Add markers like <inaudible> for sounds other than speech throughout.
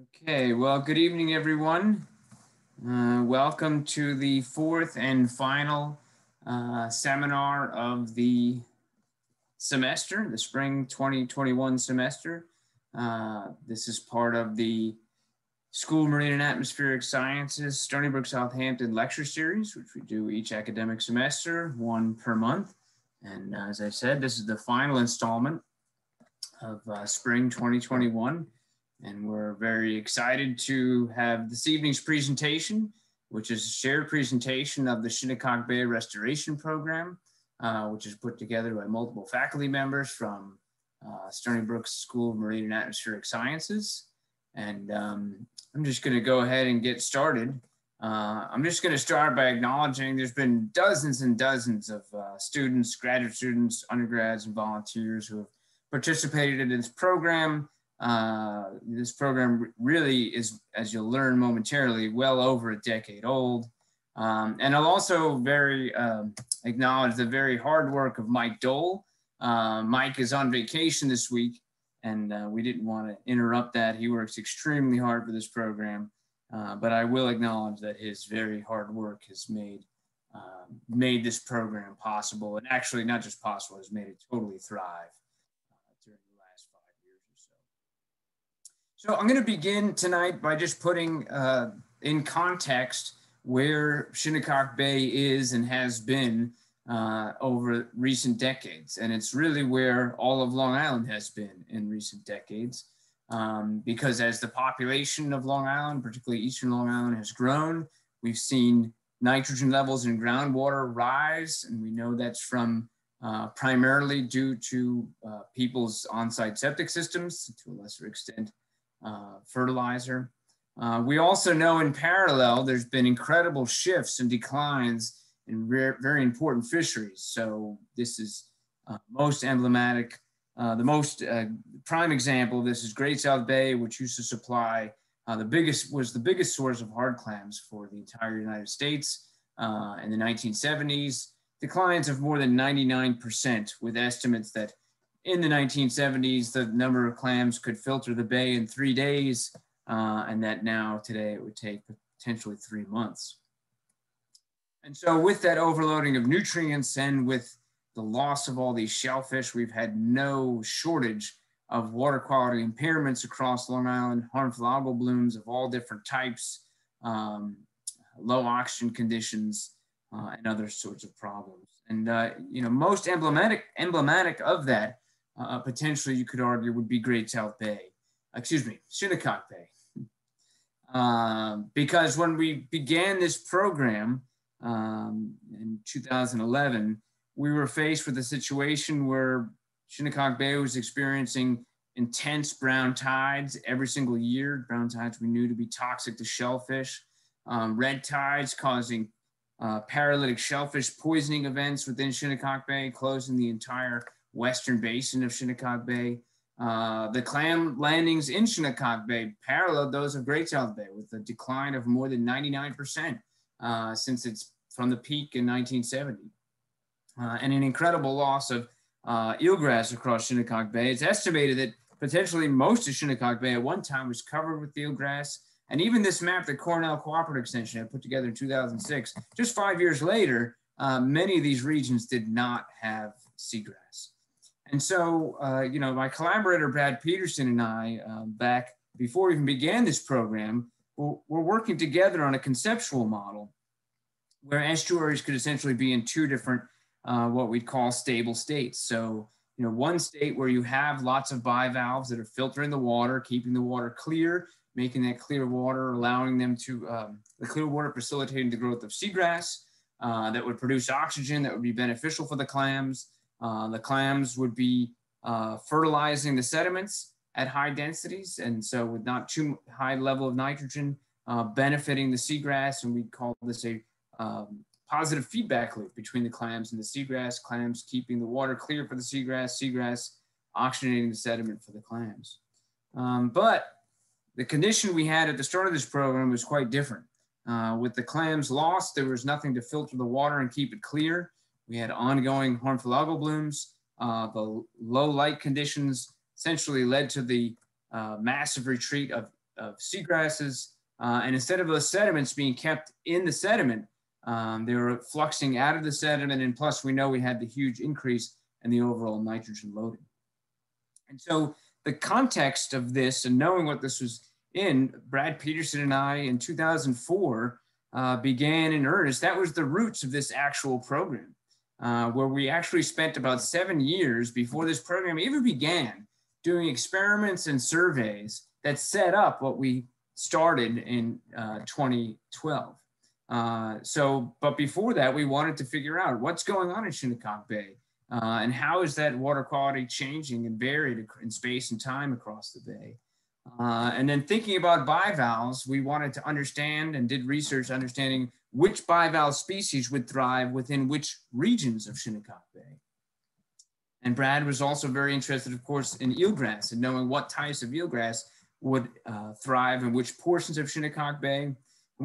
Okay, well, good evening, everyone. Uh, welcome to the fourth and final uh, seminar of the semester, the spring 2021 semester. Uh, this is part of the School of Marine and Atmospheric Sciences Stony Brook Southampton lecture series, which we do each academic semester, one per month. And uh, as I said, this is the final installment of uh, spring 2021. And we're very excited to have this evening's presentation, which is a shared presentation of the Shinnecock Bay Restoration Program, uh, which is put together by multiple faculty members from uh, Stony Brook School of Marine and Atmospheric Sciences. And um, I'm just gonna go ahead and get started. Uh, I'm just gonna start by acknowledging there's been dozens and dozens of uh, students, graduate students, undergrads, and volunteers who have participated in this program uh, this program really is, as you'll learn momentarily, well over a decade old. Um, and I'll also very um, acknowledge the very hard work of Mike Doall. Uh, Mike is on vacation this week, and uh, we didn't want to interrupt that. He works extremely hard for this program, uh, but I will acknowledge that his very hard work has made uh, made this program possible, and actually not just possible, has made it totally thrive. So I'm going to begin tonight by just putting uh, in context where Shinnecock Bay is and has been uh, over recent decades. And it's really where all of Long Island has been in recent decades. Um, because as the population of Long Island, particularly Eastern Long Island, has grown, we've seen nitrogen levels in groundwater rise. And we know that's from uh, primarily due to uh, people's on-site septic systems, to a lesser extent, fertilizer. Uh, we also know in parallel, there's been incredible shifts and declines in very important fisheries. So this is uh, most emblematic. Uh, the most uh, prime example this is Great South Bay, which used to supply uh, the biggest, was the biggest source of hard clams for the entire United States in the 1970s. Declines of more than 99% with estimates that in the 1970s, the number of clams could filter the bay in three days, uh, and that now today it would take potentially three months. And so with that overloading of nutrients and with the loss of all these shellfish, we've had no shortage of water quality impairments across Long Island, harmful algal blooms of all different types, um, low oxygen conditions, uh, and other sorts of problems. And uh, you know, most emblematic emblematic of that uh, potentially you could argue would be Great South Bay, excuse me, Shinnecock Bay. Um, because when we began this program um, in 2011, we were faced with a situation where Shinnecock Bay was experiencing intense brown tides every single year. Brown tides we knew to be toxic to shellfish. Um, red tides causing uh, paralytic shellfish poisoning events within Shinnecock Bay, closing the entire western basin of Shinnecock Bay. Uh, the clam landings in Shinnecock Bay paralleled those of Great South Bay with a decline of more than 99% uh, since it's from the peak in 1970. Uh, and an incredible loss of uh, eelgrass across Shinnecock Bay. It's estimated that potentially most of Shinnecock Bay at one time was covered with eelgrass. And even this map that Cornell Cooperative Extension had put together in 2006, just five years later, uh, many of these regions did not have seagrass. And so, uh, you know, my collaborator, Brad Peterson, and I, uh, back before we even began this program, we're, we're working together on a conceptual model where estuaries could essentially be in two different, uh, what we'd call stable states. So, you know, one state where you have lots of bivalves that are filtering the water, keeping the water clear, making that clear water, allowing them to, um, the clear water facilitating the growth of seagrass uh, that would produce oxygen that would be beneficial for the clams. Uh, the clams would be uh, fertilizing the sediments at high densities, and so with not too high level of nitrogen, uh, benefiting the seagrass, and we call this a um, positive feedback loop between the clams and the seagrass. Clams keeping the water clear for the seagrass, seagrass oxygenating the sediment for the clams. Um, but the condition we had at the start of this program was quite different. Uh, with the clams lost, there was nothing to filter the water and keep it clear. We had ongoing harmful algal blooms. Uh, the low light conditions essentially led to the uh, massive retreat of of seagrasses. Uh, and instead of those sediments being kept in the sediment, um, they were fluxing out of the sediment. And plus, we know we had the huge increase in the overall nitrogen loading. And so, the context of this and knowing what this was in, Brad Peterson and I in 2004 uh, began in earnest. That was the roots of this actual program, uh, where we actually spent about seven years before this program even began doing experiments and surveys that set up what we started in uh, 2012. Uh, so, but before that, we wanted to figure out what's going on in Shinnecock Bay uh, and how is that water quality changing and varied in space and time across the bay. Uh, and then thinking about bivalves, we wanted to understand and did research understanding which bivalve species would thrive within which regions of Shinnecock Bay. And Brad was also very interested, of course, in eelgrass and knowing what types of eelgrass would uh, thrive in which portions of Shinnecock Bay. And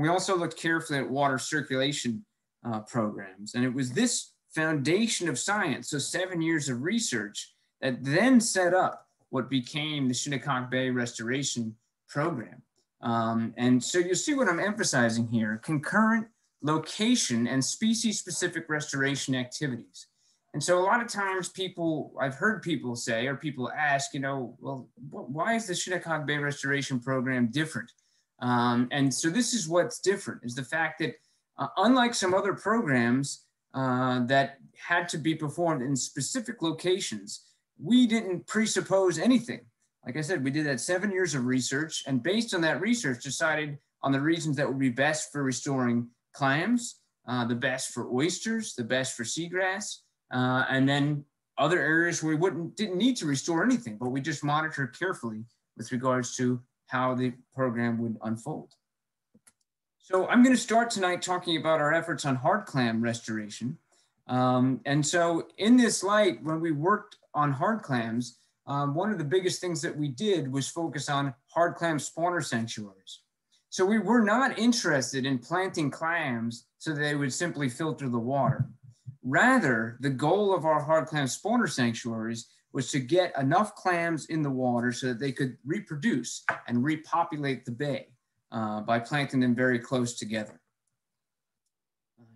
we also looked carefully at water circulation uh, programs. And it was this foundation of science, so seven years of research, that then set up what became the Shinnecock Bay Restoration Program. Um, and so you'll see what I'm emphasizing here, concurrent location and species specific restoration activities. And so a lot of times people, I've heard people say, or people ask, you know, well, why is the Shinnecock Bay Restoration Program different? Um, and so this is what's different is the fact that uh, unlike some other programs uh, that had to be performed in specific locations, we didn't presuppose anything. Like I said, we did that seven years of research and based on that research decided on the reasons that would be best for restoring clams, uh, the best for oysters, the best for seagrass, uh, and then other areas where we wouldn't didn't need to restore anything, but we just monitored carefully with regards to how the program would unfold. So I'm going to start tonight talking about our efforts on hard clam restoration. Um, and so in this light, when we worked on hard clams, um, one of the biggest things that we did was focus on hard clam spawner sanctuaries. So we were not interested in planting clams so they would simply filter the water. Rather, the goal of our hard clam spawner sanctuaries was to get enough clams in the water so that they could reproduce and repopulate the bay uh, by planting them very close together. And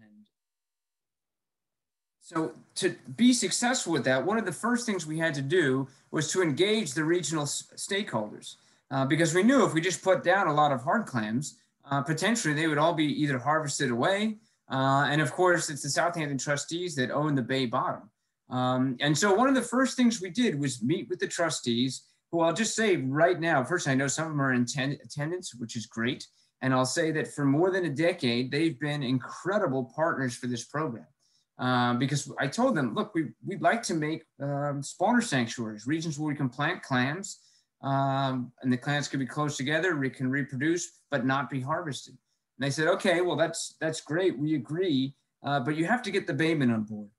so to be successful with that, one of the first things we had to do was to engage the regional stakeholders uh, because we knew if we just put down a lot of hard clams, uh, potentially they would all be either harvested away uh, and of course, it's the Southampton trustees that own the Bay Bottom. Um, and so one of the first things we did was meet with the trustees, who I'll just say right now, first, I know some of them are in attendance, which is great. And I'll say that for more than a decade, they've been incredible partners for this program. Um, because I told them, look, we, we'd like to make um, spawner sanctuaries, regions where we can plant clams, um, and the clams can be close together, we can reproduce, but not be harvested. And they said, okay, well, that's, that's great. We agree, uh, but you have to get the Baymen on board.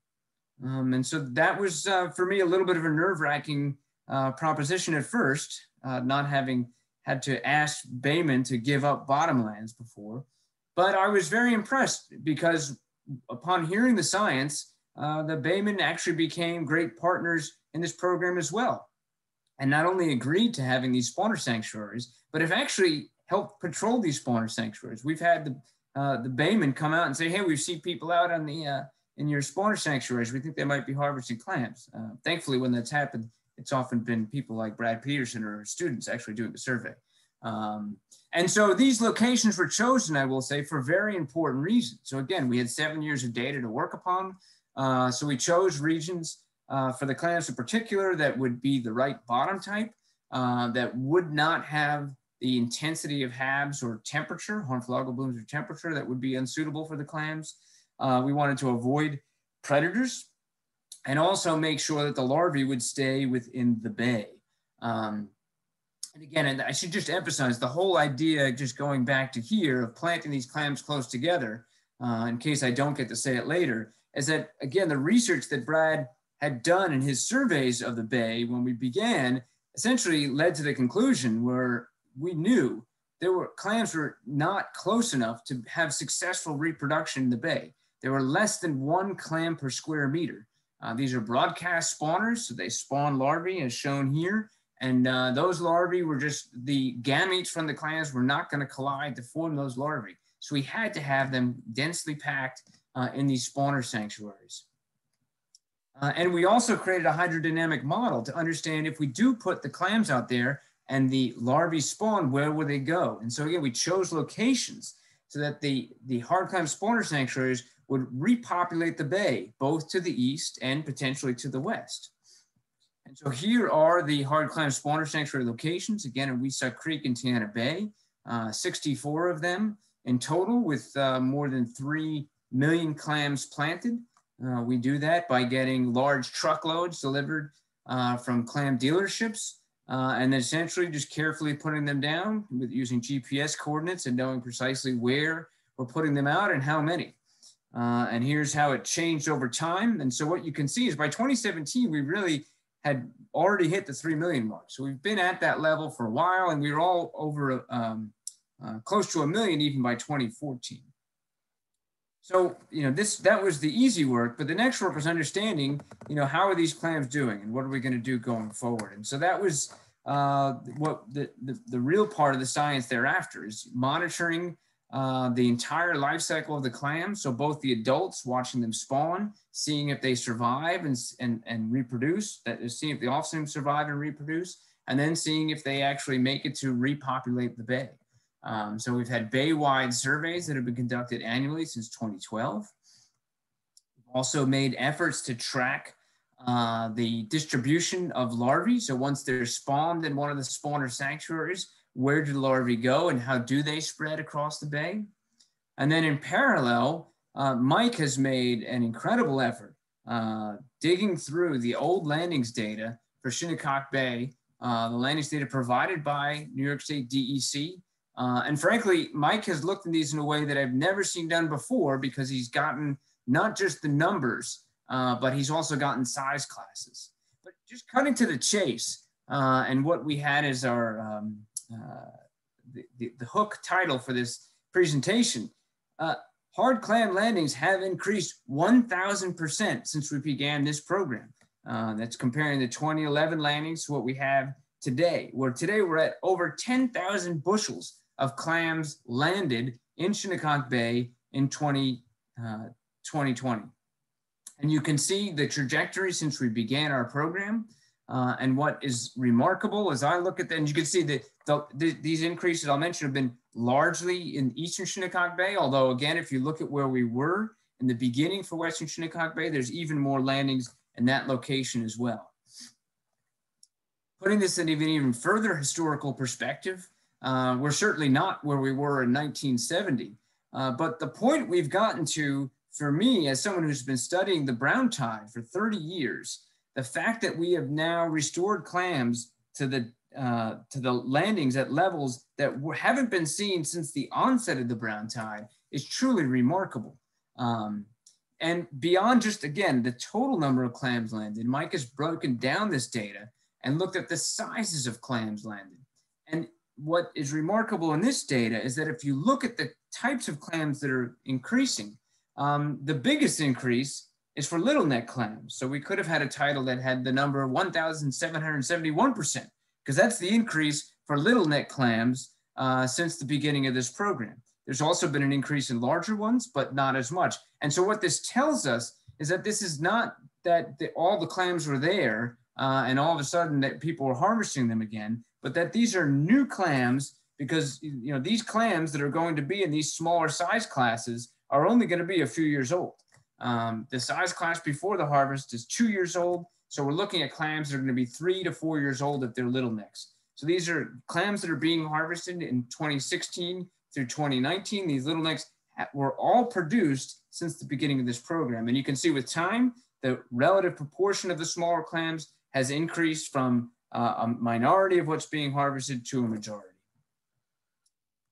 Um, and so that was, uh, for me, a little bit of a nerve wracking uh, proposition at first, uh, not having had to ask Baymen to give up bottomlands before. But I was very impressed because upon hearing the science, uh, the Baymen actually became great partners in this program as well. And not only agreed to having these spawner sanctuaries, but have actually helped patrol these spawner sanctuaries. We've had the uh, the baymen come out and say, "Hey, we see people out on the uh, in your spawner sanctuaries. We think they might be harvesting clams." Uh, thankfully, when that's happened, it's often been people like Brad Peterson or students actually doing the survey. Um, and so these locations were chosen, I will say, for very important reasons. So again, we had seven years of data to work upon. Uh, so we chose regions uh, for the clams in particular that would be the right bottom type, uh, that would not have the intensity of HABs or temperature, harmful blooms or temperature that would be unsuitable for the clams. Uh, we wanted to avoid predators and also make sure that the larvae would stay within the bay. Um, and again, and I should just emphasize the whole idea, just going back to here, of planting these clams close together, uh, in case I don't get to say it later, is that, again, the research that Brad had done in his surveys of the bay when we began essentially led to the conclusion where we knew there were clams were not close enough to have successful reproduction in the bay. There were less than one clam per square meter. Uh, these are broadcast spawners, so they spawn larvae as shown here, And uh, those larvae were just the gametes from the clams were not going to collide to form those larvae. So we had to have them densely packed uh, in these spawner sanctuaries. Uh, and we also created a hydrodynamic model to understand if we do put the clams out there and the larvae spawn, where will they go? And so again, we chose locations so that the, the hard clam spawner sanctuaries would repopulate the bay, both to the east and potentially to the west. And so here are the hard clam spawner sanctuary locations, again in Weesuck Creek and Tiana Bay, uh, 64 of them in total with uh, more than 3 million clams planted. Uh, we do that by getting large truckloads delivered uh, from clam dealerships uh, and then essentially just carefully putting them down with using GPS coordinates and knowing precisely where we're putting them out and how many. Uh, and here's how it changed over time. And so what you can see is by 2017, we really had already hit the 3 million mark. So we've been at that level for a while and we were all over um, uh, close to a million even by 2014. So, you know, this that was the easy work, but the next work was understanding, you know, how are these clams doing and what are we going to do going forward? And so that was uh, what the, the, the real part of the science thereafter is monitoring uh, the entire life cycle of the clam. So both the adults watching them spawn, seeing if they survive and, and, and reproduce, that is seeing if the offspring survive and reproduce, and then seeing if they actually make it to repopulate the bay. Um, so we've had bay-wide surveys that have been conducted annually since 2012. We've also made efforts to track uh, the distribution of larvae. So once they're spawned in one of the spawner sanctuaries, where do the larvae go and how do they spread across the bay? And then in parallel, uh, Mike has made an incredible effort uh, digging through the old landings data for Shinnecock Bay, uh, the landings data provided by New York State DEC. Uh, and frankly, Mike has looked at these in a way that I've never seen done before because he's gotten not just the numbers, uh, but he's also gotten size classes. But just cutting to the chase, uh, and what we had is our um, uh, the, the, the, hook title for this presentation, uh, hard clam landings have increased 1,000% since we began this program. Uh, that's comparing the 2011 landings to what we have today, where today we're at over 10,000 bushels of clams landed in Shinnecock Bay in 20, uh, 2020. And you can see the trajectory since we began our program. Uh, and what is remarkable as I look at that, and you can see that the, the, these increases I'll mention have been largely in Eastern Shinnecock Bay. Although again, if you look at where we were in the beginning for Western Shinnecock Bay, there's even more landings in that location as well. Putting this in even, even further historical perspective, uh, we're certainly not where we were in 1970. Uh, but the point we've gotten to for me, as someone who's been studying the brown tide for 30 years, the fact that we have now restored clams to the uh, to the landings at levels that haven't been seen since the onset of the brown tide is truly remarkable. Um, and beyond just again the total number of clams landed, Mike has broken down this data and looked at the sizes of clams landed. And what is remarkable in this data is that if you look at the types of clams that are increasing, um, the biggest increase is for little neck clams. So we could have had a title that had the number 1,771%, because that's the increase for little neck clams uh, since the beginning of this program. There's also been an increase in larger ones, but not as much. And so what this tells us is that this is not that the, all the clams were there uh, and all of a sudden that people were harvesting them again, but that these are new clams because you know these clams that are going to be in these smaller size classes are only going to be a few years old. Um, the size class before the harvest is two years old. So we're looking at clams that are going to be three to four years old if they're little necks. So these are clams that are being harvested in 2016 through 2019. These little necks were all produced since the beginning of this program. And you can see with time, the relative proportion of the smaller clams has increased from uh, a minority of what's being harvested to a majority.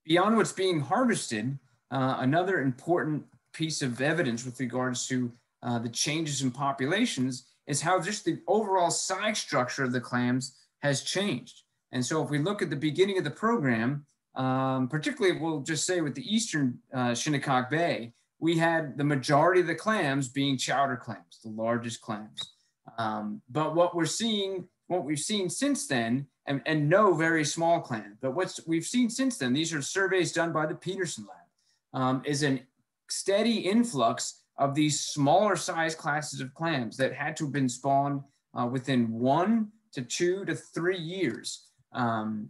Beyond what's being harvested, uh, another important piece of evidence with regards to uh, the changes in populations is how just the overall size structure of the clams has changed. And so if we look at the beginning of the program, um, particularly we'll just say with the Eastern uh, Shinnecock Bay, we had the majority of the clams being chowder clams, the largest clams. Um, but what we're seeing what we've seen since then, and, and no very small clam, but what's we've seen since then, these are surveys done by the Peterson Lab, um, is an steady influx of these smaller size classes of clams that had to have been spawned uh, within one to two to three years. Um,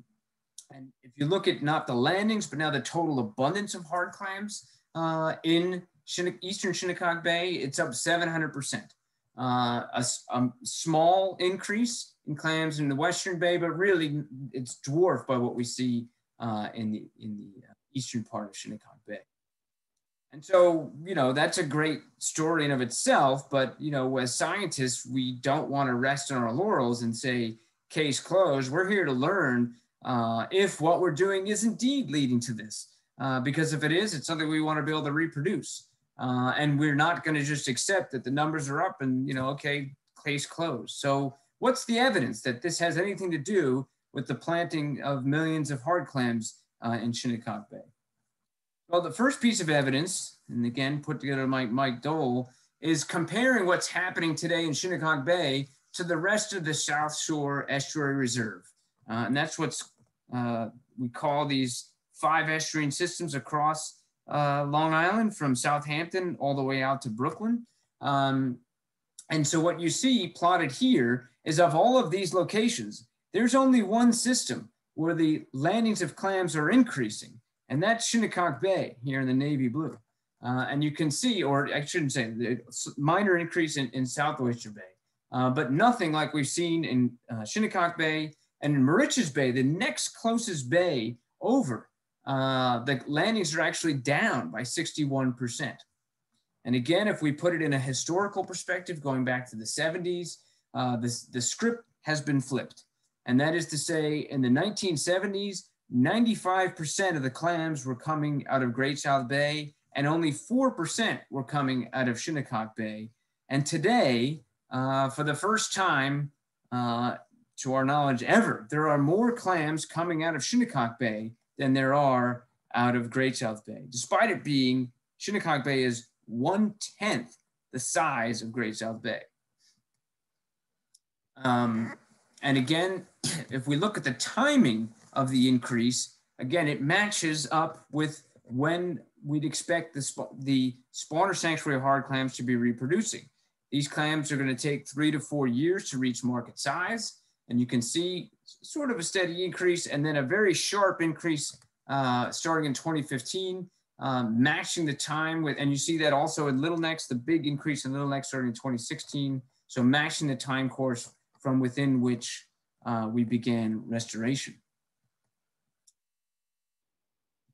and if you look at not the landings, but now the total abundance of hard clams uh, in Eastern Shinnecock Bay, it's up 700%. Uh, a, a, small increase in clams in the Western Bay, but really it's dwarfed by what we see uh, in the, in the uh, eastern part of Shinnecock. And so, you know, that's a great story in of itself. But, you know, as scientists, we don't want to rest on our laurels and say, case closed. We're here to learn uh, if what we're doing is indeed leading to this. Uh, because if it is, it's something we want to be able to reproduce. Uh, and we're not going to just accept that the numbers are up and, you know, okay, case closed. So, what's the evidence that this has anything to do with the planting of millions of hard clams uh, in Shinnecock Bay? Well, the first piece of evidence, and again, put together by Mike Doall, is comparing what's happening today in Shinnecock Bay to the rest of the South Shore Estuary Reserve. Uh, and that's what's uh, we call these five estuarine systems across uh, Long Island from Southampton all the way out to Brooklyn. Um, and so what you see plotted here is of all of these locations, there's only one system where the landings of clams are increasing. And that's Shinnecock Bay here in the navy blue. Uh, and you can see, or I shouldn't say, the minor increase in, in South Oyster Bay, uh, but nothing like we've seen in uh, Shinnecock Bay and in Moriches Bay, the next closest bay over. Uh, the landings are actually down by 61%. And again, if we put it in a historical perspective, going back to the 70s, uh, the, the script has been flipped. And that is to say, in the 1970s, 95% of the clams were coming out of Great South Bay, and only 4% were coming out of Shinnecock Bay. And today, uh, for the first time, uh, to our knowledge ever, there are more clams coming out of Shinnecock Bay than there are out of Great South Bay, despite it being Shinnecock Bay is one tenth the size of Great South Bay. Um, and again, <clears throat> if we look at the timing of the increase. Again, it matches up with when we'd expect the, sp the spawner sanctuary hard clams to be reproducing. These clams are going to take three to four years to reach market size. And you can see sort of a steady increase and then a very sharp increase uh, starting in 2015, um, matching the time with, and you see that also in Little Necks, the big increase in Little Necks starting in 2016. So matching the time course from within which uh, we began restoration.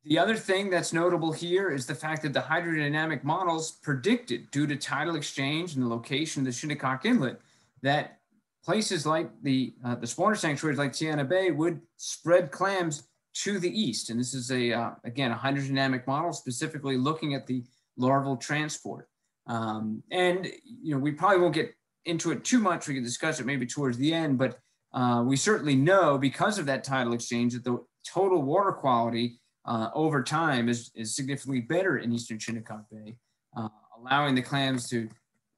The other thing that's notable here is the fact that the hydrodynamic models predicted, due to tidal exchange and the location of the Shinnecock Inlet, that places like the, uh, the spawner sanctuaries like Tiana Bay would spread clams to the east. And this is a, uh, again, a hydrodynamic model specifically looking at the larval transport. Um, and, you know, we probably won't get into it too much. We can discuss it maybe towards the end, but uh, we certainly know because of that tidal exchange that the total water quality uh, over time is, is significantly better in Eastern Shinnecock Bay, uh, allowing the clams to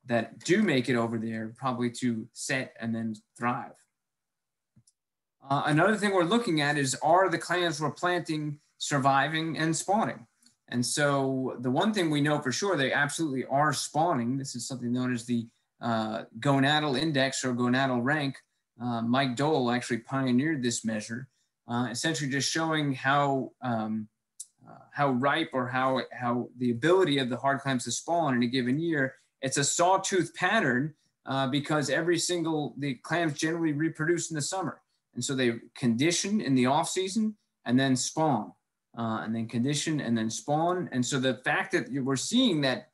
that do make it over there probably to set and then thrive. Uh, another thing we're looking at is are the clams we're planting surviving and spawning? And so the one thing we know for sure, they absolutely are spawning. This is something known as the uh, gonadal index or gonadal rank. Uh, Mike Doall actually pioneered this measure uh, essentially just showing how um, uh, how ripe or how how the ability of the hard clams to spawn in a given year. It's a sawtooth pattern uh, because every single the clams generally reproduce in the summer, and so they condition in the off season and then spawn, uh, and then condition and then spawn. And so the fact that we're seeing that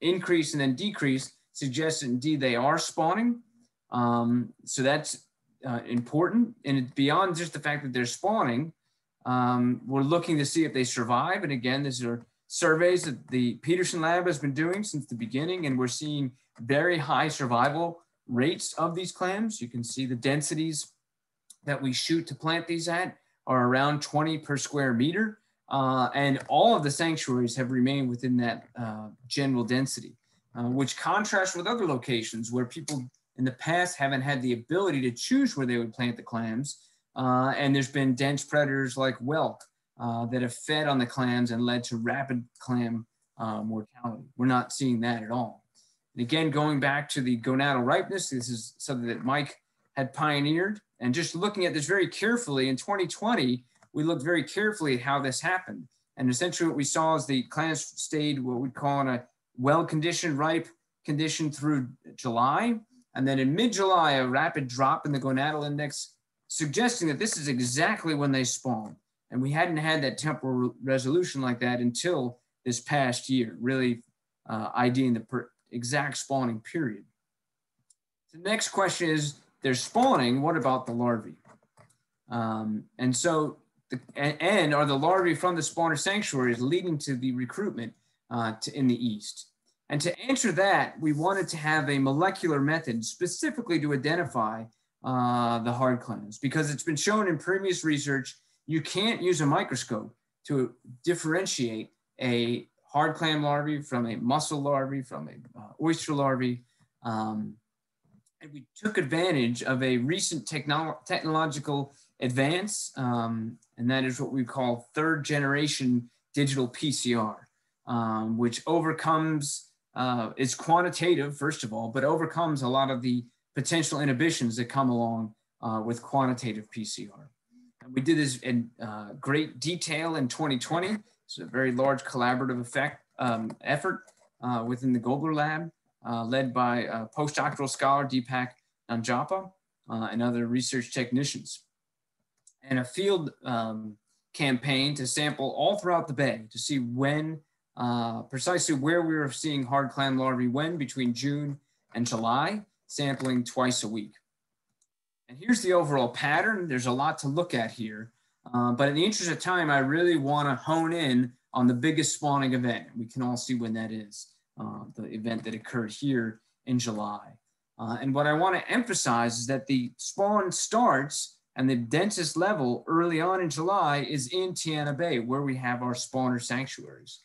increase and then decrease suggests indeed they are spawning. Um, so that's uh, important. And beyond just the fact that they're spawning, um, we're looking to see if they survive. And again, these are surveys that the Peterson lab has been doing since the beginning, and we're seeing very high survival rates of these clams. You can see the densities that we shoot to plant these at are around 20 per square meter. Uh, and all of the sanctuaries have remained within that uh, general density, uh, which contrasts with other locations where people in the past haven't had the ability to choose where they would plant the clams. Uh, and there's been dense predators like whelk uh, that have fed on the clams and led to rapid clam uh, mortality. We're not seeing that at all. And again, going back to the gonadal ripeness, this is something that Mike had pioneered. And just looking at this very carefully in 2020, we looked very carefully at how this happened. And essentially what we saw is the clams stayed what we'd call in a well-conditioned ripe condition through July. And then in mid-July, a rapid drop in the gonadal index, suggesting that this is exactly when they spawn. And we hadn't had that temporal resolution like that until this past year, really uh, IDing the exact spawning period. The next question is, they're spawning, what about the larvae? Um, and so, the, and, and, are the larvae from the spawner sanctuaries leading to the recruitment uh, to, in the east? And to answer that, we wanted to have a molecular method specifically to identify uh, the hard clams because it's been shown in previous research you can't use a microscope to differentiate a hard clam larvae from a mussel larvae, from a uh, oyster larvae. Um, and we took advantage of a recent technolo technological advance, um, and that is what we call third generation digital PCR, um, which overcomes, uh, it's quantitative, first of all, but overcomes a lot of the potential inhibitions that come along uh, with quantitative PCR. And we did this in uh, great detail in 2020. It's a very large collaborative effect, um, effort uh, within the Gobler Lab, uh, led by postdoctoral scholar Deepak Nanjappa uh, and other research technicians. And a field um, campaign to sample all throughout the bay to see when, uh, precisely where we were seeing hard clam larvae when between June and July, sampling twice a week. And here's the overall pattern. There's a lot to look at here. Uh, but in the interest of time, I really want to hone in on the biggest spawning event. We can all see when that is, uh, the event that occurred here in July. Uh, and what I want to emphasize is that the spawn starts and the densest level early on in July is in Tiana Bay, where we have our spawner sanctuaries.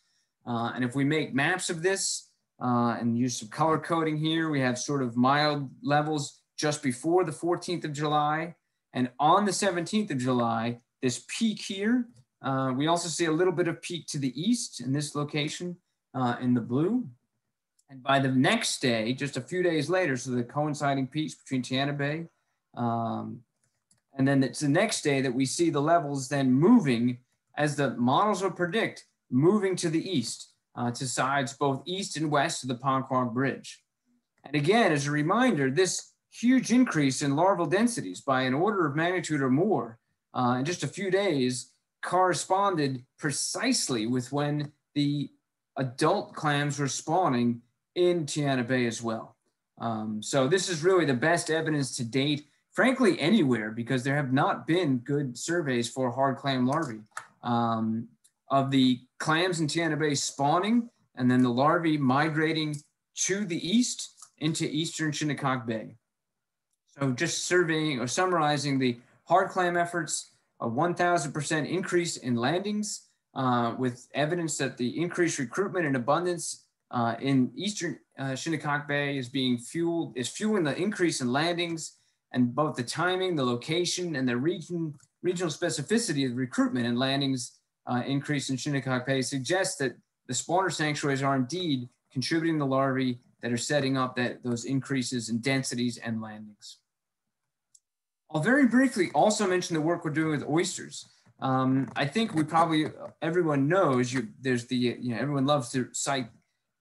Uh, and if we make maps of this uh, and use some color coding here, we have sort of mild levels just before the 14th of July. And on the 17th of July, this peak here, uh, we also see a little bit of peak to the east in this location uh, in the blue. And by the next day, just a few days later, so the coinciding peaks between Tiana Bay, um, and then it's the next day that we see the levels then moving as the models will predict, moving to the east uh, to sides both east and west of the Ponquogue Bridge. And again, as a reminder, this huge increase in larval densities by an order of magnitude or more uh, in just a few days corresponded precisely with when the adult clams were spawning in Tiana Bay as well. Um, so this is really the best evidence to date, frankly, anywhere, because there have not been good surveys for hard clam larvae. Um, of the clams in Tiana Bay spawning and then the larvae migrating to the east into eastern Shinnecock Bay. So just surveying or summarizing the hard clam efforts, a 1,000% increase in landings uh, with evidence that the increased recruitment and abundance uh, in eastern uh, Shinnecock Bay is being fueled, is fueling the increase in landings and both the timing, the location, and the region, regional specificity of recruitment and landings uh, increase in Shinnecock Bay suggests that the spawner sanctuaries are indeed contributing the larvae that are setting up that those increases in densities and landings. I'll very briefly also mention the work we're doing with oysters. Um, I think we probably, everyone knows you, there's the, you know, everyone loves to cite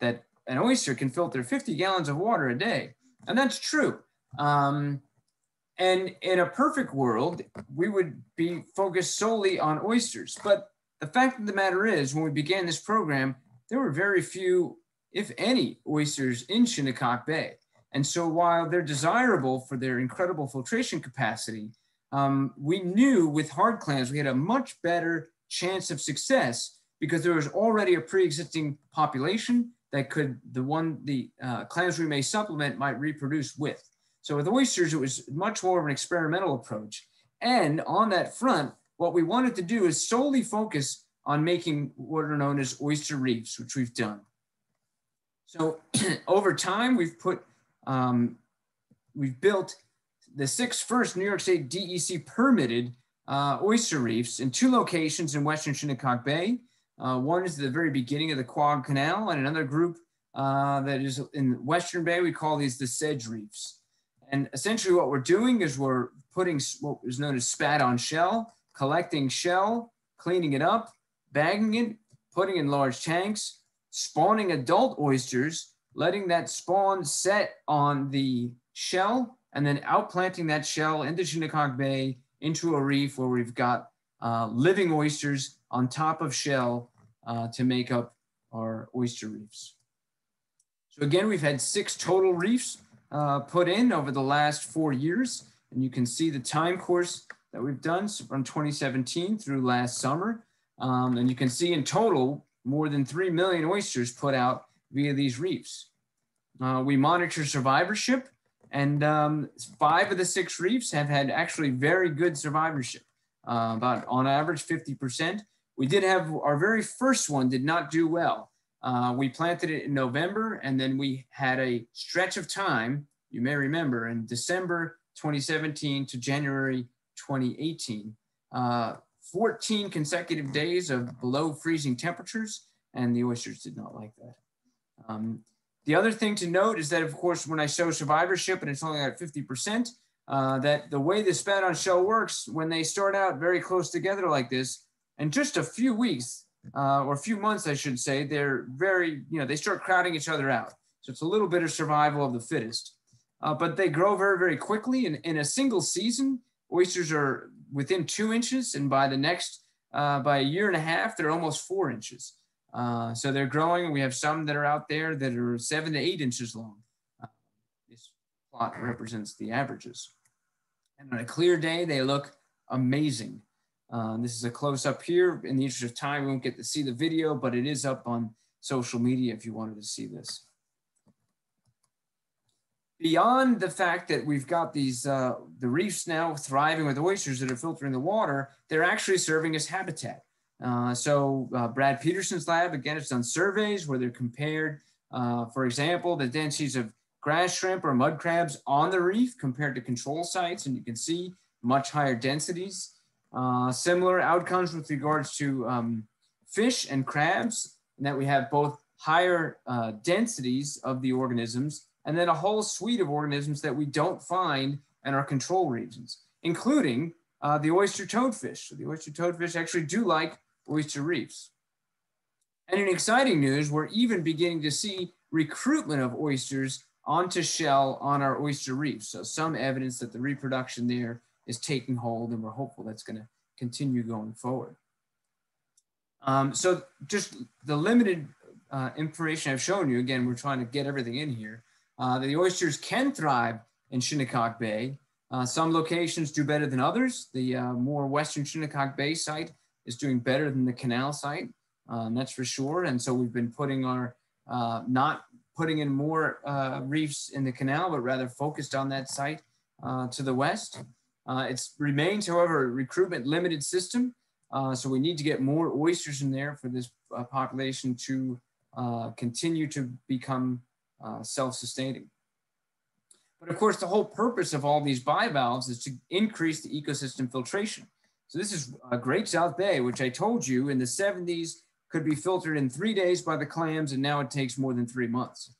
that an oyster can filter 50 gallons of water a day. And that's true. Um, and in a perfect world, we would be focused solely on oysters. But the fact of the matter is, when we began this program, there were very few, if any, oysters in Shinnecock Bay. And so while they're desirable for their incredible filtration capacity, um, we knew with hard clams we had a much better chance of success because there was already a pre-existing population that could, the one, the uh, clams we may supplement might reproduce with. So with oysters, it was much more of an experimental approach. And on that front, what we wanted to do is solely focus on making what are known as oyster reefs, which we've done. So <clears throat> over time, we've put um, we've built the six first New York State DEC permitted uh, oyster reefs in two locations in Western Shinnecock Bay. Uh, one is the very beginning of the Quogue Canal, and another group uh, that is in Western Bay. We call these the sedge reefs. And essentially, what we're doing is we're putting what is known as spat on shell, collecting shell, cleaning it up, bagging it, putting in large tanks, spawning adult oysters, letting that spawn set on the shell, and then outplanting that shell into Shinnecock Bay into a reef where we've got uh, living oysters on top of shell uh, to make up our oyster reefs. So again, we've had six total reefs uh, put in over the last four years. And you can see the time course that we've done from 2017 through last summer. Um, and you can see in total, more than 3 million oysters put out via these reefs. Uh, we monitor survivorship and um, five of the six reefs have had actually very good survivorship, uh, about on average 50%. We did have our very first one did not do well. Uh, we planted it in November and then we had a stretch of time, you may remember, in December 2017 to January 2018. Uh, 14 consecutive days of below freezing temperatures, and the oysters did not like that. Um, the other thing to note is that, of course, when I show survivorship and it's only at 50%, uh, that the way the spat on shell works, when they start out very close together like this, in just a few weeks uh, or a few months, I should say, they're very, you know, they start crowding each other out. So it's a little bit of survival of the fittest. Uh, but they grow very, very quickly. And in a single season, oysters are within two inches. And by the next, uh, by a year and a half, they're almost four inches. Uh, so they're growing. We have some that are out there that are seven to eight inches long. Uh, this plot represents the averages. And on a clear day, they look amazing. Uh, this is a close up here. In the interest of time, we won't get to see the video, but it is up on social media if you wanted to see this. Beyond the fact that we've got these, uh, the reefs now thriving with oysters that are filtering the water, they're actually serving as habitat. Uh, so uh, Brad Peterson's lab, again, has done surveys where they're compared, uh, for example, the densities of grass shrimp or mud crabs on the reef compared to control sites. And you can see much higher densities. Uh, similar outcomes with regards to um, fish and crabs, and that we have both higher uh, densities of the organisms and then a whole suite of organisms that we don't find in our control regions, including uh, the oyster toadfish. So the oyster toadfish actually do like oyster reefs. And in exciting news, we're even beginning to see recruitment of oysters onto shell on our oyster reefs. So some evidence that the reproduction there is taking hold and we're hopeful that's gonna continue going forward. Um, so just the limited uh, information I've shown you, again, we're trying to get everything in here. Uh, the oysters can thrive in Shinnecock Bay. Uh, some locations do better than others. The uh, more western Shinnecock Bay site is doing better than the canal site, um, that's for sure. And so we've been putting our, uh, not putting in more uh, reefs in the canal, but rather focused on that site to the west. It remains, however, a recruitment limited system. So we need to get more oysters in there for this population to continue to become self-sustaining. But of course, the whole purpose of all these bivalves is to increase the ecosystem filtration. So this is Great South Bay, which I told you in the 70s could be filtered in three days by the clams, and now it takes more than three months.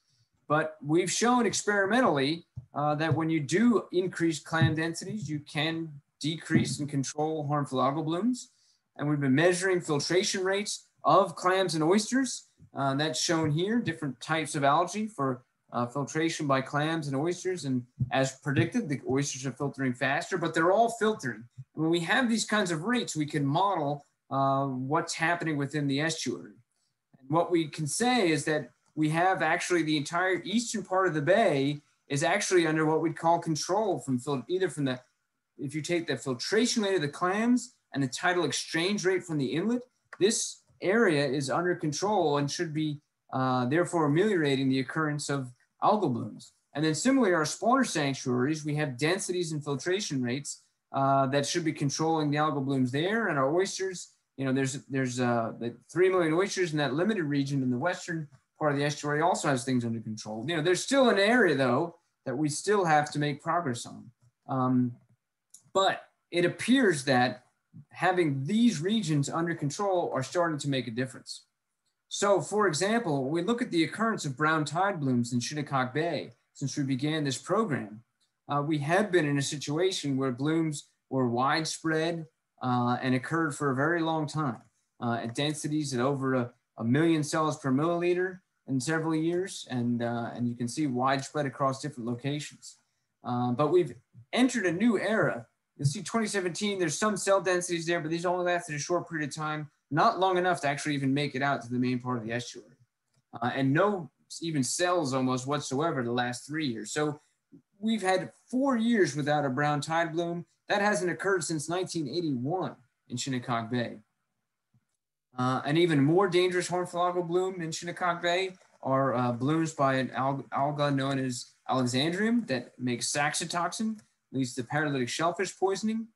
But we've shown experimentally uh, that when you do increase clam densities, you can decrease and control harmful algal blooms. And we've been measuring filtration rates of clams and oysters. Uh, that's shown here, different types of algae for uh, filtration by clams and oysters. And as predicted, the oysters are filtering faster, but they're all filtering. When we have these kinds of rates, we can model uh, what's happening within the estuary. And what we can say is that we have actually the entire eastern part of the bay is actually under what we'd call control from either from the, if you take the filtration rate of the clams and the tidal exchange rate from the inlet, this area is under control and should be uh, therefore ameliorating the occurrence of algal blooms. And then similarly, our spawner sanctuaries, we have densities and filtration rates uh, that should be controlling the algal blooms there. And our oysters, you know, there's there's uh, the three million oysters in that limited region in the western part of the estuary also has things under control. You know, there's still an area though that we still have to make progress on. Um, but it appears that having these regions under control are starting to make a difference. So for example, we look at the occurrence of brown tide blooms in Shinnecock Bay since we began this program. Uh, we have been in a situation where blooms were widespread uh, and occurred for a very long time uh, at densities at over a, a, million cells per milliliter in several years. And, uh, and you can see widespread across different locations. Uh, but we've entered a new era You'll see 2017, there's some cell densities there, but these only lasted a short period of time, not long enough to actually even make it out to the main part of the estuary. Uh, and no even cells almost whatsoever the last three years. So we've had four years without a brown tide bloom. That hasn't occurred since 1981 in Shinnecock Bay. Uh, an even more dangerous hornflower bloom in Shinnecock Bay are uh, blooms by an alga known as Alexandrium that makes saxitoxin leads to paralytic shellfish poisoning.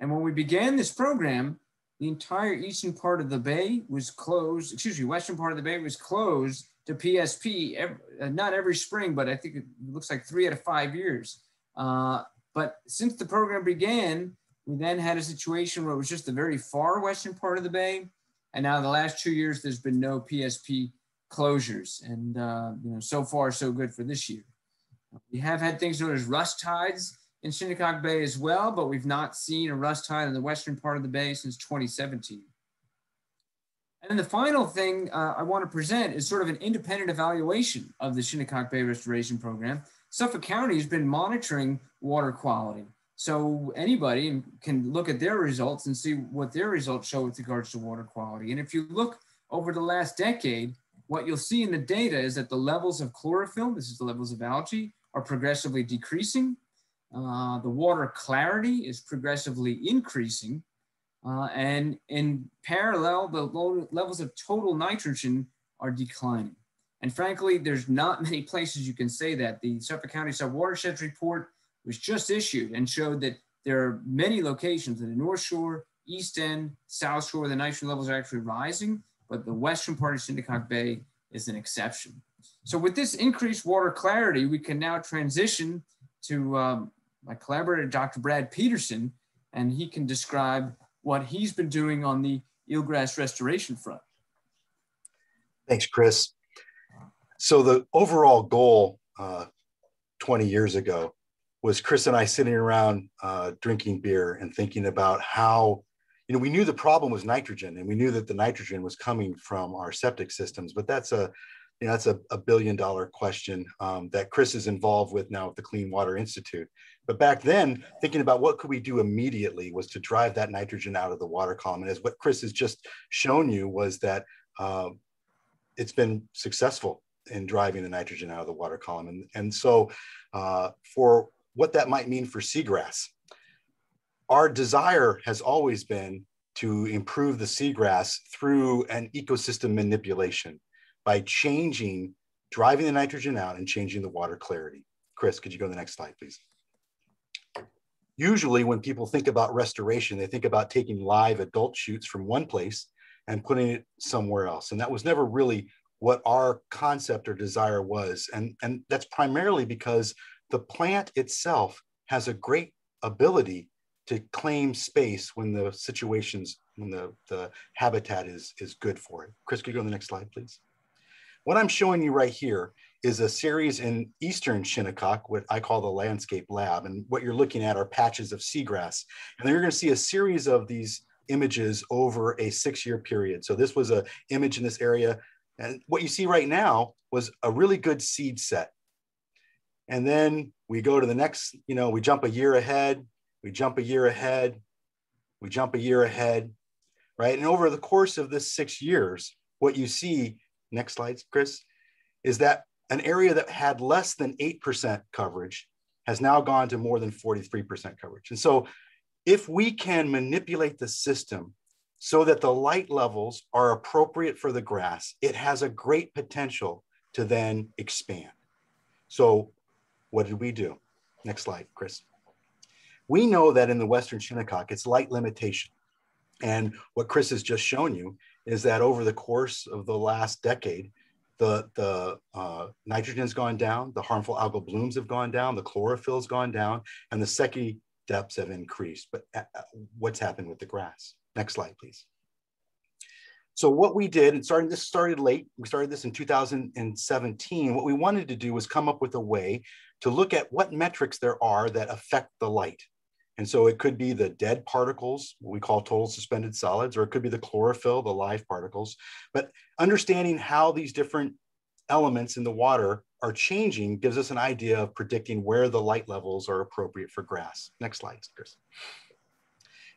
And when we began this program, the entire eastern part of the bay was closed, excuse me, western part of the bay was closed to PSP, every, uh, not every spring, but I think it looks like three out of five years. Uh, but since the program began, we then had a situation where it was just the very far western part of the bay. And now the last two years, there's been no PSP closures. And uh, you know, so far, so good for this year. We have had things known as rust tides in Shinnecock Bay as well, but we've not seen a rust tide in the western part of the bay since 2017. And then the final thing uh, I want to present is sort of an independent evaluation of the Shinnecock Bay Restoration Program. Suffolk County has been monitoring water quality. So anybody can look at their results and see what their results show with regards to water quality. And if you look over the last decade, what you'll see in the data is that the levels of chlorophyll, this is the levels of algae, are progressively decreasing uh, the water clarity is progressively increasing. Uh, and in parallel, the levels of total nitrogen are declining. And frankly, there's not <laughs> many places you can say that. The Suffolk County Subwatersheds Report was just issued and showed that there are many locations in the North Shore, East End, South Shore, the nitrogen levels are actually rising, but the western part of Shinnecock Bay is an exception. So with this increased water clarity, we can now transition to um, my collaborator, Dr. Brad Peterson, and he can describe what he's been doing on the eelgrass restoration front. Thanks, Chris. So the overall goal uh, 20 years ago was Chris and I sitting around uh, drinking beer and thinking about how, you know, we knew the problem was nitrogen and we knew that the nitrogen was coming from our septic systems, but that's a you know, that's a, a billion dollar question um, that Chris is involved with now at the Clean Water Institute. But back then, thinking about what could we do immediately was to drive that nitrogen out of the water column. And as what Chris has just shown you was that uh, it's been successful in driving the nitrogen out of the water column. And, and so uh, for what that might mean for seagrass, our desire has always been to improve the seagrass through an ecosystem manipulation by changing, driving the nitrogen out and changing the water clarity. Chris, could you go to the next slide, please? Usually when people think about restoration, they think about taking live adult shoots from one place and putting it somewhere else. And that was never really what our concept or desire was. And, and that's primarily because the plant itself has a great ability to claim space when the situations, when the, the habitat is, is good for it. Chris, could you go to the next slide, please? What I'm showing you right here is a series in Eastern Shinnecock, what I call the landscape lab. And what you're looking at are patches of seagrass. And then you're gonna see a series of these images over a six year period. So this was an image in this area. And what you see right now was a really good seed set. And then we go to the next, you know, we jump a year ahead, we jump a year ahead, we jump a year ahead, right? And over the course of this six years, what you see next slide, Chris, is that an area that had less than 8% coverage has now gone to more than 43% coverage. And so if we can manipulate the system so that the light levels are appropriate for the grass, it has a great potential to then expand. So what did we do? Next slide, Chris. We know that in the Western Shinnecock, it's light limitation. And what Chris has just shown you is that over the course of the last decade, the, the uh, nitrogen's gone down, the harmful algal blooms have gone down, the chlorophyll's gone down, and the secchi depths have increased. But uh, uh, what's happened with the grass? Next slide, please. So what we did, and starting this started late, we started this in 2017. What we wanted to do was come up with a way to look at what metrics there are that affect the light. And so it could be the dead particles, what we call total suspended solids, or it could be the chlorophyll, the live particles. But understanding how these different elements in the water are changing gives us an idea of predicting where the light levels are appropriate for grass. Next slide, Chris.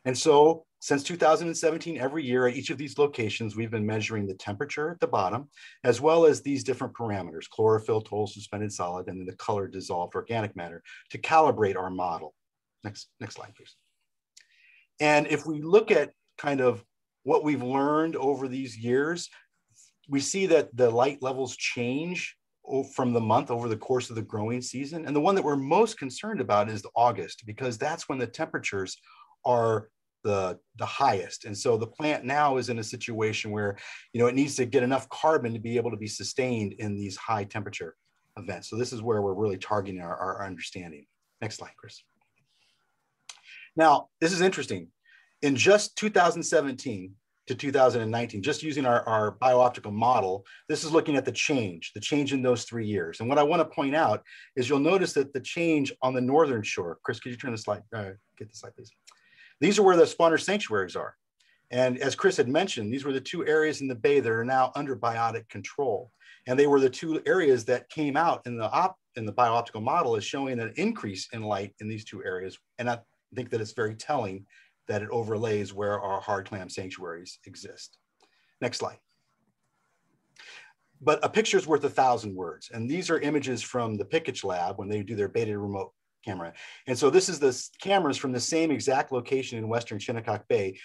And so since 2017, every year at each of these locations, we've been measuring the temperature at the bottom, as well as these different parameters, chlorophyll, total suspended solid, and then the color dissolved organic matter to calibrate our model. Next, next slide, please. And if we look at kind of what we've learned over these years, we see that the light levels change from the month over the course of the growing season. And the one that we're most concerned about is August, because that's when the temperatures are the, the highest. And so the plant now is in a situation where, you know, it needs to get enough carbon to be able to be sustained in these high temperature events. So this is where we're really targeting our, our understanding. Next slide, Chris. Now, this is interesting. In just 2017 to 2019, just using our, our biooptical model, this is looking at the change, the change in those three years. And what I want to point out is you'll notice that the change on the northern shore, Chris, could you turn the slide, uh, get the slide, please. These are where the spawner sanctuaries are. And as Chris had mentioned, these were the two areas in the bay that are now under biotic control. And they were the two areas that came out in the op in the biooptical model as showing an increase in light in these two areas. And I think that it's very telling that it overlays where our hard clam sanctuaries exist. Next slide. But a picture is worth a thousand words. And these are images from the Pikitch lab when they do their baited remote camera. And so this is the cameras from the same exact location in Western Shinnecock Bay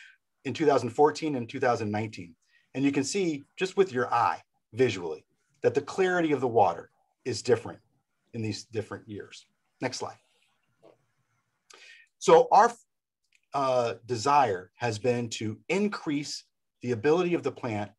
in 2014 and 2019. And you can see just with your eye visually that the clarity of the water is different in these different years. Next slide. So our uh, desire has been to increase the ability of the plant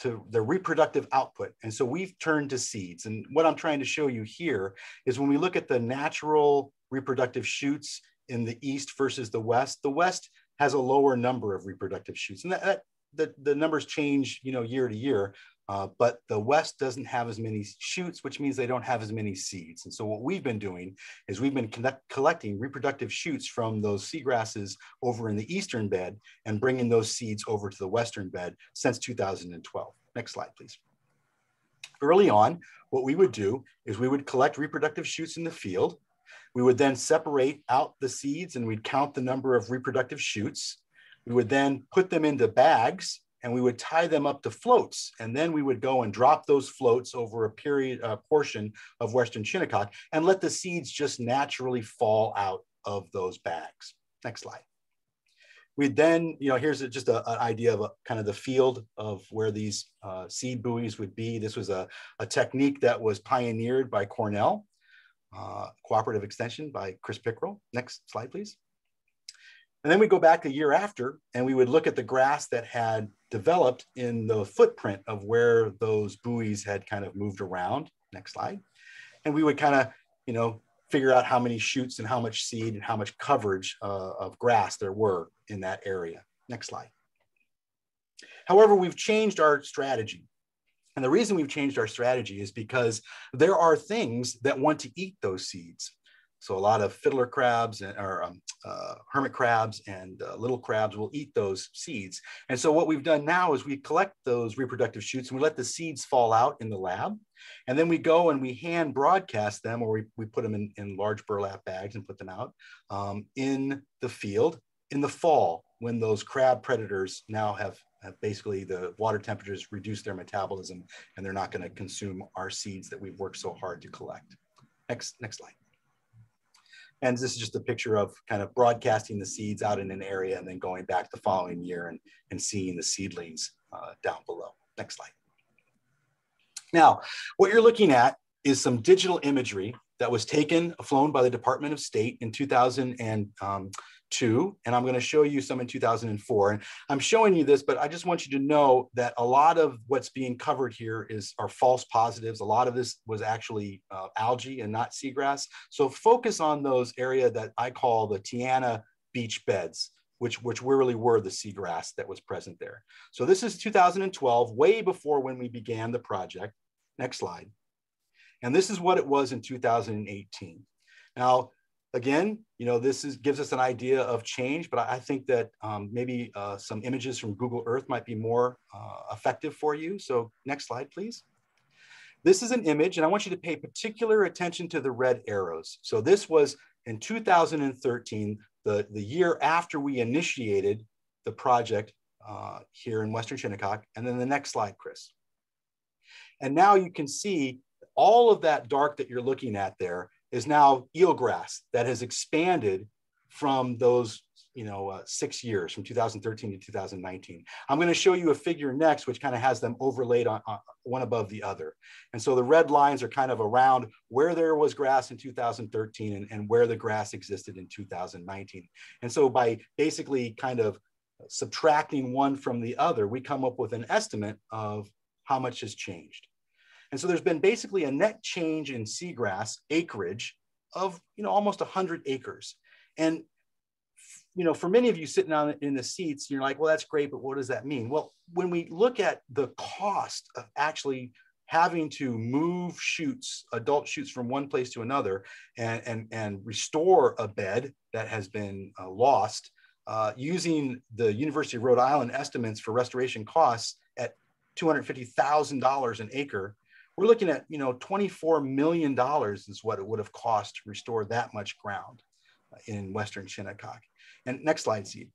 to the reproductive output. And so we've turned to seeds. And what I'm trying to show you here is when we look at the natural reproductive shoots in the east versus the west, the west has a lower number of reproductive shoots. And that, that the, the numbers change, you know, year to year. Uh, but the West doesn't have as many shoots, which means they don't have as many seeds. And so what we've been doing is we've been connect, collecting reproductive shoots from those seagrasses over in the Eastern bed and bringing those seeds over to the Western bed since 2012. Next slide, please. Early on, what we would do is we would collect reproductive shoots in the field. We would then separate out the seeds and we'd count the number of reproductive shoots. We would then put them into bags and we would tie them up to floats. And then we would go and drop those floats over a period, a portion of Western Shinnecock and let the seeds just naturally fall out of those bags. Next slide. We then, you know, here's a, just an idea of a, kind of the field of where these uh, seed buoys would be. This was a, a technique that was pioneered by Cornell, uh, Cooperative Extension by Chris Pickerell. Next slide, please. And then we go back a year after and we would look at the grass that had developed in the footprint of where those buoys had kind of moved around. Next slide. And we would kind of, you know, figure out how many shoots and how much seed and how much coverage uh, of grass there were in that area. Next slide. However, we've changed our strategy. And the reason we've changed our strategy is because there are things that want to eat those seeds. So a lot of fiddler crabs and, or um, uh, hermit crabs and uh, little crabs will eat those seeds. And so what we've done now is we collect those reproductive shoots and we let the seeds fall out in the lab. And then we go and we hand broadcast them or we, we put them in, in large burlap bags and put them out um, in the field in the fall when those crab predators now have, basically the water temperatures reduce their metabolism and they're not going to consume our seeds that we've worked so hard to collect. Next, next slide. And this is just a picture of kind of broadcasting the seeds out in an area and then going back the following year and, and seeing the seedlings uh, down below. Next slide. Now, what you're looking at is some digital imagery that was taken, flown by the Department of State in 2002. Um, and I'm going to show you some in 2004. And I'm showing you this, but I just want you to know that a lot of what's being covered here is are false positives. A lot of this was actually uh, algae and not seagrass. So focus on those area that I call the Tiana beach beds which, which really were the seagrass that was present there. So this is 2012, way before when we began the project. Next slide. And this is what it was in 2018. Now, again, you know, this is, gives us an idea of change, but I, think that um, maybe uh, some images from Google Earth might be more uh, effective for you. So next slide, please. This is an image, and I want you to pay particular attention to the red arrows. So this was in 2013, the, the year after we initiated the project uh, here in Western Shinnecock. And then the next slide, Chris. And now you can see all of that dark that you're looking at there is now eelgrass that has expanded from those you know, uh, six years from 2013 to 2019. I'm going to show you a figure next, which kind of has them overlaid on, on, one above the other. And so the red lines are kind of around where there was grass in 2013 and, and where the grass existed in 2019. And so by basically kind of subtracting one from the other, we come up with an estimate of how much has changed. And so there's been basically a net change in seagrass acreage of you know almost 100 acres. And you know, for many of you sitting on in the seats, you're like, well, that's great, but what does that mean? Well, when we look at the cost of actually having to move shoots, adult shoots from one place to another and, and, and restore a bed that has been uh, lost, uh, using the University of Rhode Island estimates for restoration costs at $250,000 an acre, we're looking at, you know, $24 million is what it would have cost to restore that much ground in Western Shinnecock. And next slide, see.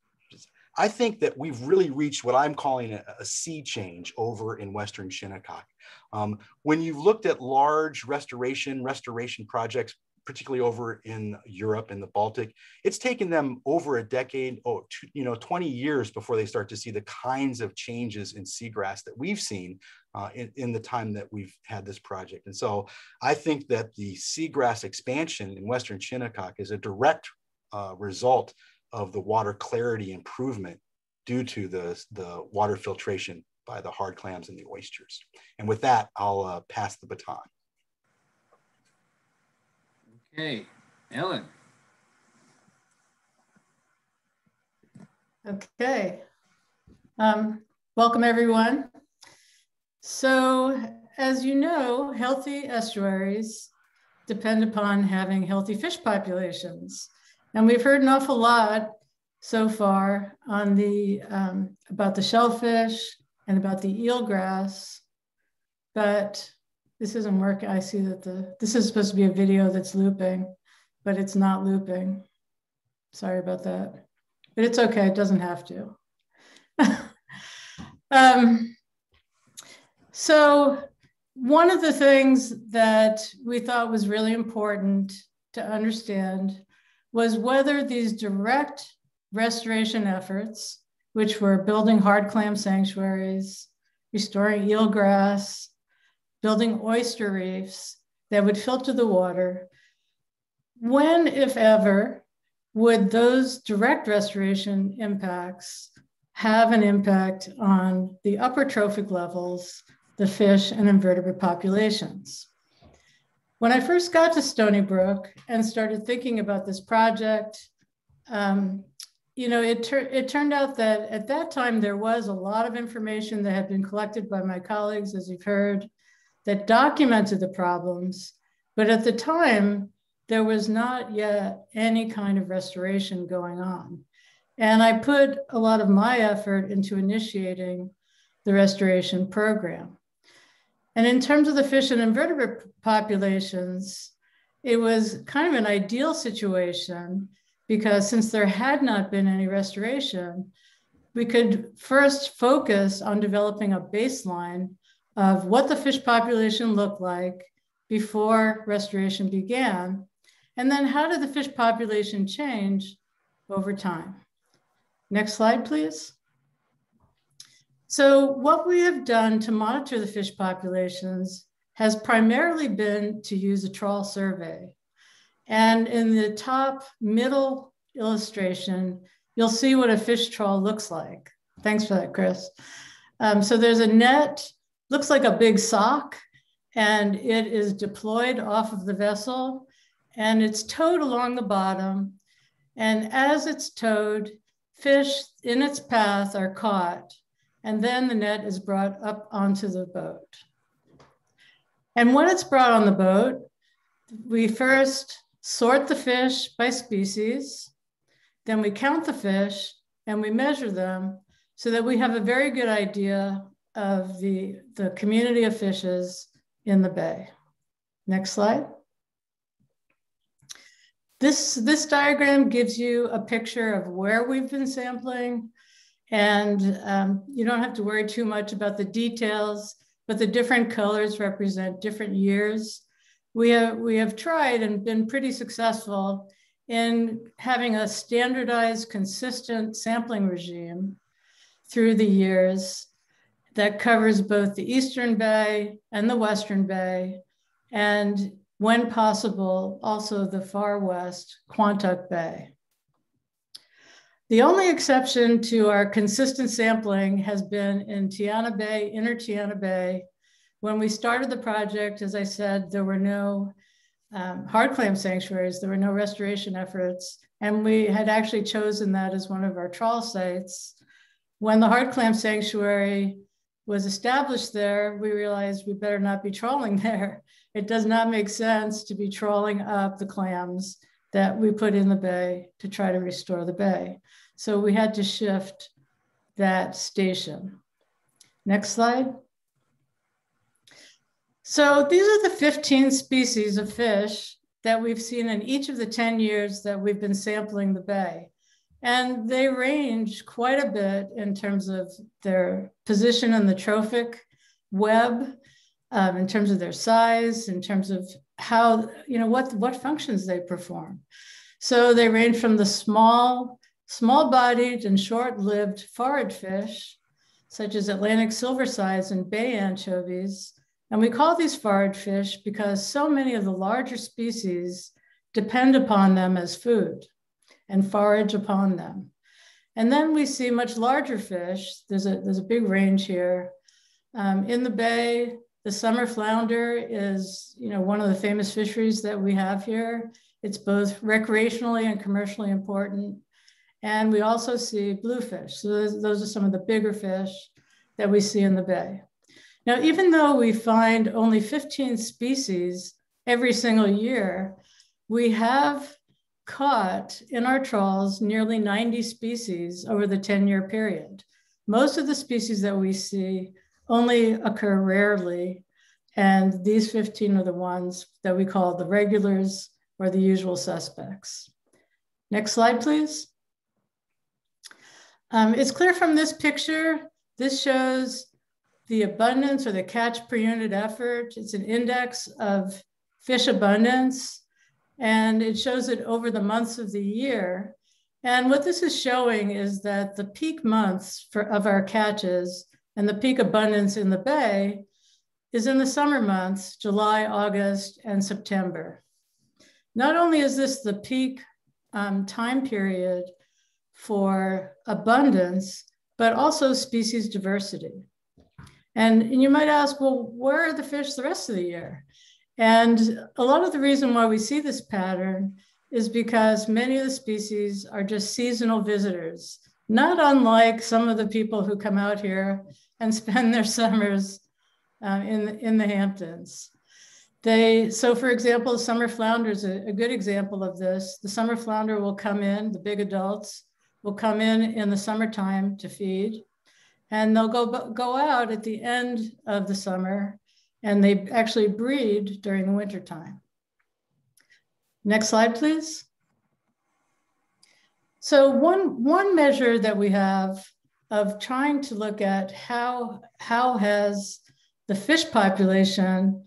I think that we've really reached what I'm calling a, a sea change over in Western Shinnecock. Um, when you've looked at large restoration, restoration projects, particularly over in Europe and the Baltic, it's taken them over a decade, oh, two, you know, 20 years before they start to see the kinds of changes in seagrass that we've seen uh, in, in, the time that we've had this project. And so I think that the seagrass expansion in Western Shinnecock is a direct uh, result of the water clarity improvement due to the, the water filtration by the hard clams and the oysters. And with that, I'll uh, pass the baton. Okay, Ellen. Okay. Um, welcome everyone. So as you know, healthy estuaries depend upon having healthy fish populations. And we've heard an awful lot so far on the um, about the shellfish and about the eelgrass, but this isn't working. I see that the this is supposed to be a video that's looping, but it's not looping. Sorry about that, but it's okay. It doesn't have to. <laughs> um, so one of the things that we thought was really important to understand was whether these direct restoration efforts, which were building hard clam sanctuaries, restoring eelgrass, building oyster reefs that would filter the water, when, if ever, would those direct restoration impacts have an impact on the upper trophic levels, the fish and invertebrate populations? When I first got to Stony Brook and started thinking about this project, um, you know, it, tur- it turned out that at that time there was a lot of information that had been collected by my colleagues, as you've heard, that documented the problems. But at the time, there was not yet any kind of restoration going on. And I put a lot of my effort into initiating the restoration program. And in terms of the fish and invertebrate populations, it was kind of an ideal situation because since there had not been any restoration, we could first focus on developing a baseline of what the fish population looked like before restoration began, and then how did the fish population change over time. Next slide, please. So what we have done to monitor the fish populations has primarily been to use a trawl survey. And in the top middle illustration, you'll see what a fish trawl looks like. Thanks for that, Chris. Um, so there's a net, looks like a big sock, and it is deployed off of the vessel, and it's towed along the bottom. And as it's towed, fish in its path are caught, and then the net is brought up onto the boat. And when it's brought on the boat, we first sort the fish by species, then we count the fish and we measure them so that we have a very good idea of the, the community of fishes in the bay. Next slide. This, this diagram gives you a picture of where we've been sampling and um, you don't have to worry too much about the details, but the different colors represent different years. We have, we have tried and been pretty successful in having a standardized, consistent sampling regime through the years that covers both the Eastern Bay and the Western Bay, and when possible, also the far west, Quantuck Bay. The only exception to our consistent sampling has been in Tiana Bay, Inner Tiana Bay. When we started the project, as I said, there were no um, hard clam sanctuaries, there were no restoration efforts, and we had actually chosen that as one of our trawl sites. When the hard clam sanctuary was established there, we realized we better not be trawling <laughs> there. It does not make sense to be trawling up the clams that we put in the bay to try to restore the bay. So we had to shift that station. Next slide. So these are the 15 species of fish that we've seen in each of the 10 years that we've been sampling the bay. And they range quite a bit in terms of their position in the trophic web, um, in terms of their size, in terms of how, you know, what, what functions they perform. So they range from the small Small-bodied and short-lived forage fish, such as Atlantic silver silversides and bay anchovies, and we call these forage fish because so many of the larger species depend upon them as food and forage upon them. And then we see much larger fish. There's a, there's a big range here. Um, in the bay, the summer flounder is you know, one of the famous fisheries that we have here. It's both recreationally and commercially important. And we also see bluefish. So those, those are some of the bigger fish that we see in the bay. Now, even though we find only 15 species every single year, we have caught in our trawls nearly 90 species over the 10 year period. Most of the species that we see only occur rarely. And these 15 are the ones that we call the regulars or the usual suspects. Next slide, please. Um, it's clear from this picture, this shows the abundance or the catch per unit effort. It's an index of fish abundance, and it shows it over the months of the year. And what this is showing is that the peak months for, of our catches and the peak abundance in the bay is in the summer months, July, August, and September. Not only is this the peak um, time period for abundance, but also species diversity. And, and you might ask, well, where are the fish the rest of the year? And a lot of the reason why we see this pattern is because many of the species are just seasonal visitors, not unlike some of the people who come out here and <laughs> spend their summers uh, in, in the Hamptons. They, so for example, the summer flounder is a, a good example of this. The summer flounder will come in, the big adults, will come in in the summertime to feed, and they'll go, go out at the end of the summer, and they actually breed during the wintertime. Next slide, please. So one, one measure that we have of trying to look at how, how has the fish population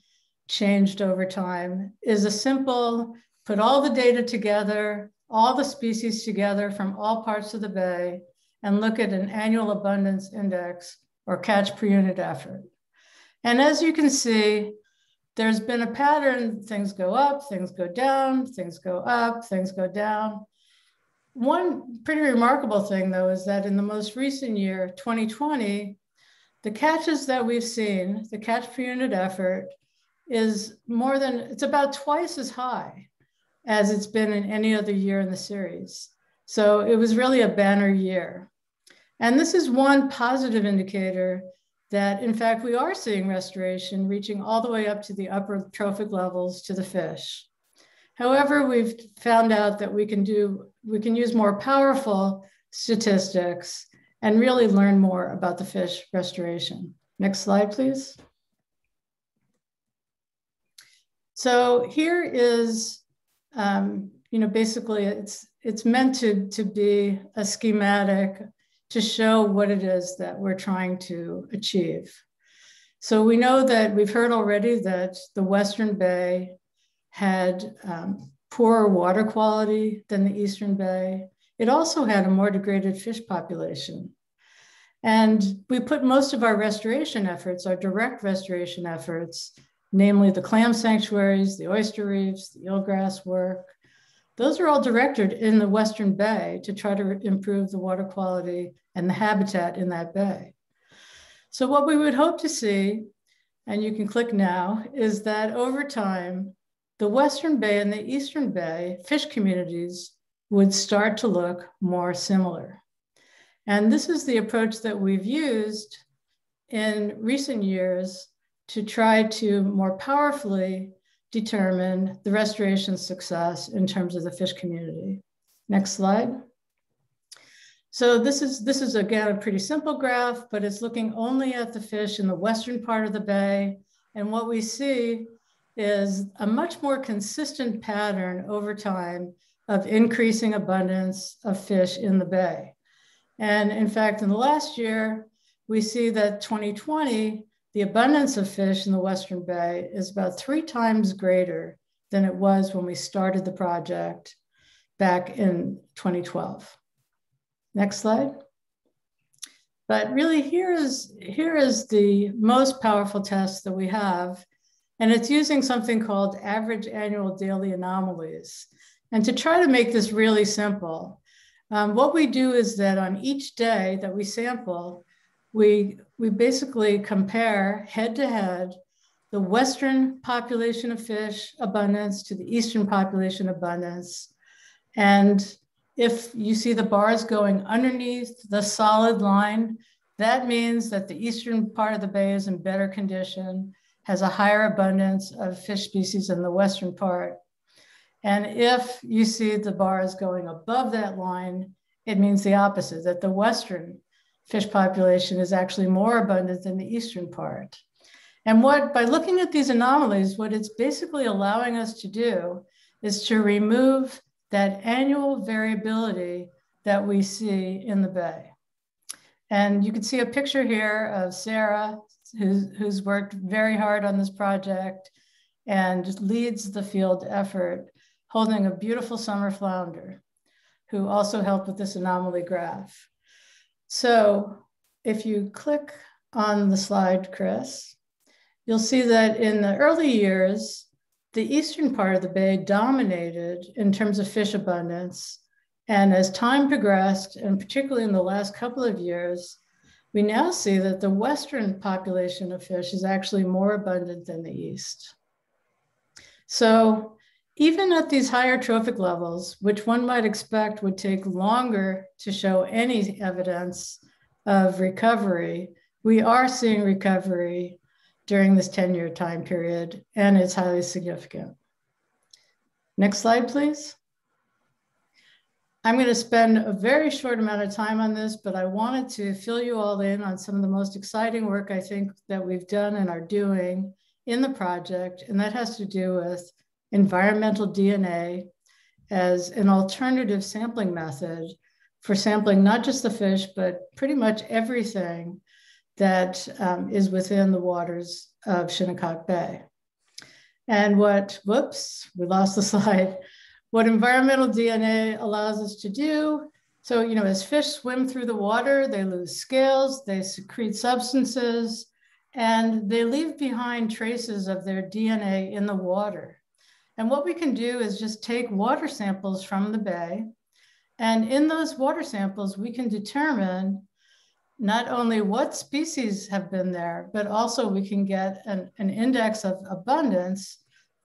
changed over time is a simple, put all the data together all the species together from all parts of the bay and look at an annual abundance index or catch per unit effort. And as you can see, there's been a pattern, things go up, things go down, things go up, things go down. One pretty remarkable thing though is that in the most recent year, 2020, the catches that we've seen, the catch per unit effort is more than, it's about twice as high as it's been in any other year in the series. So it was really a banner year. And this is one positive indicator that in fact we are seeing restoration reaching all the way up to the upper trophic levels to the fish. However, we've found out that we can do, we can use more powerful statistics and really learn more about the fish restoration. Next slide, please. So here is, um, you know, basically it's, it's meant to, to be a schematic to show what it is that we're trying to achieve. So we know that we've heard already that the Western Bay had um, poorer water quality than the Eastern Bay. It also had a more degraded fish population. And we put most of our restoration efforts, our direct restoration efforts, namely the clam sanctuaries, the oyster reefs, the eelgrass work, those are all directed in the Western Bay to try to improve the water quality and the habitat in that bay. So what we would hope to see, and you can click now, is that over time, the Western Bay and the Eastern Bay fish communities would start to look more similar. And this is the approach that we've used in recent years to try to more powerfully determine the restoration success in terms of the fish community. Next slide. So this is, this is again, a pretty simple graph, but it's looking only at the fish in the western part of the bay. And what we see is a much more consistent pattern over time of increasing abundance of fish in the bay. And in fact, in the last year, we see that 2020 the abundance of fish in the Western Bay is about three times greater than it was when we started the project back in 2012. Next slide. But really here is, here is the most powerful test that we have. And it's using something called average annual daily anomalies. And to try to make this really simple, um, what we do is that on each day that we sample, we, we basically compare head to head the Western population of fish abundance to the Eastern population abundance. And if you see the bars going underneath the solid line, that means that the Eastern part of the bay is in better condition, has a higher abundance of fish species than the Western part. And if you see the bars going above that line, it means the opposite, that the Western fish population is actually more abundant than the eastern part. And what, by looking at these anomalies, what it's basically allowing us to do is to remove that annual variability that we see in the bay. And you can see a picture here of Sarah, who's, who's worked very hard on this project and leads the field effort, holding a beautiful summer flounder, who also helped with this anomaly graph. So if you click on the slide, Chris, you'll see that in the early years, the eastern part of the bay dominated in terms of fish abundance. And as time progressed, and particularly in the last couple of years, we now see that the western population of fish is actually more abundant than the east. So even at these higher trophic levels, which one might expect would take longer to show any evidence of recovery, we are seeing recovery during this 10 year time period, and it's highly significant. Next slide, please. I'm going to spend a very short amount of time on this, but I wanted to fill you all in on some of the most exciting work I think that we've done and are doing in the project, and that has to do with environmental DNA as an alternative sampling method for sampling not just the fish, but pretty much everything that um, is within the waters of Shinnecock Bay. And what, whoops, we lost the <laughs> slide. What environmental DNA allows us to do, so, you know, as fish swim through the water, they lose scales, they secrete substances, and they leave behind traces of their DNA in the water. And what we can do is just take water samples from the bay. And in those water samples, we can determine not only what species have been there, but also we can get an, an index of abundance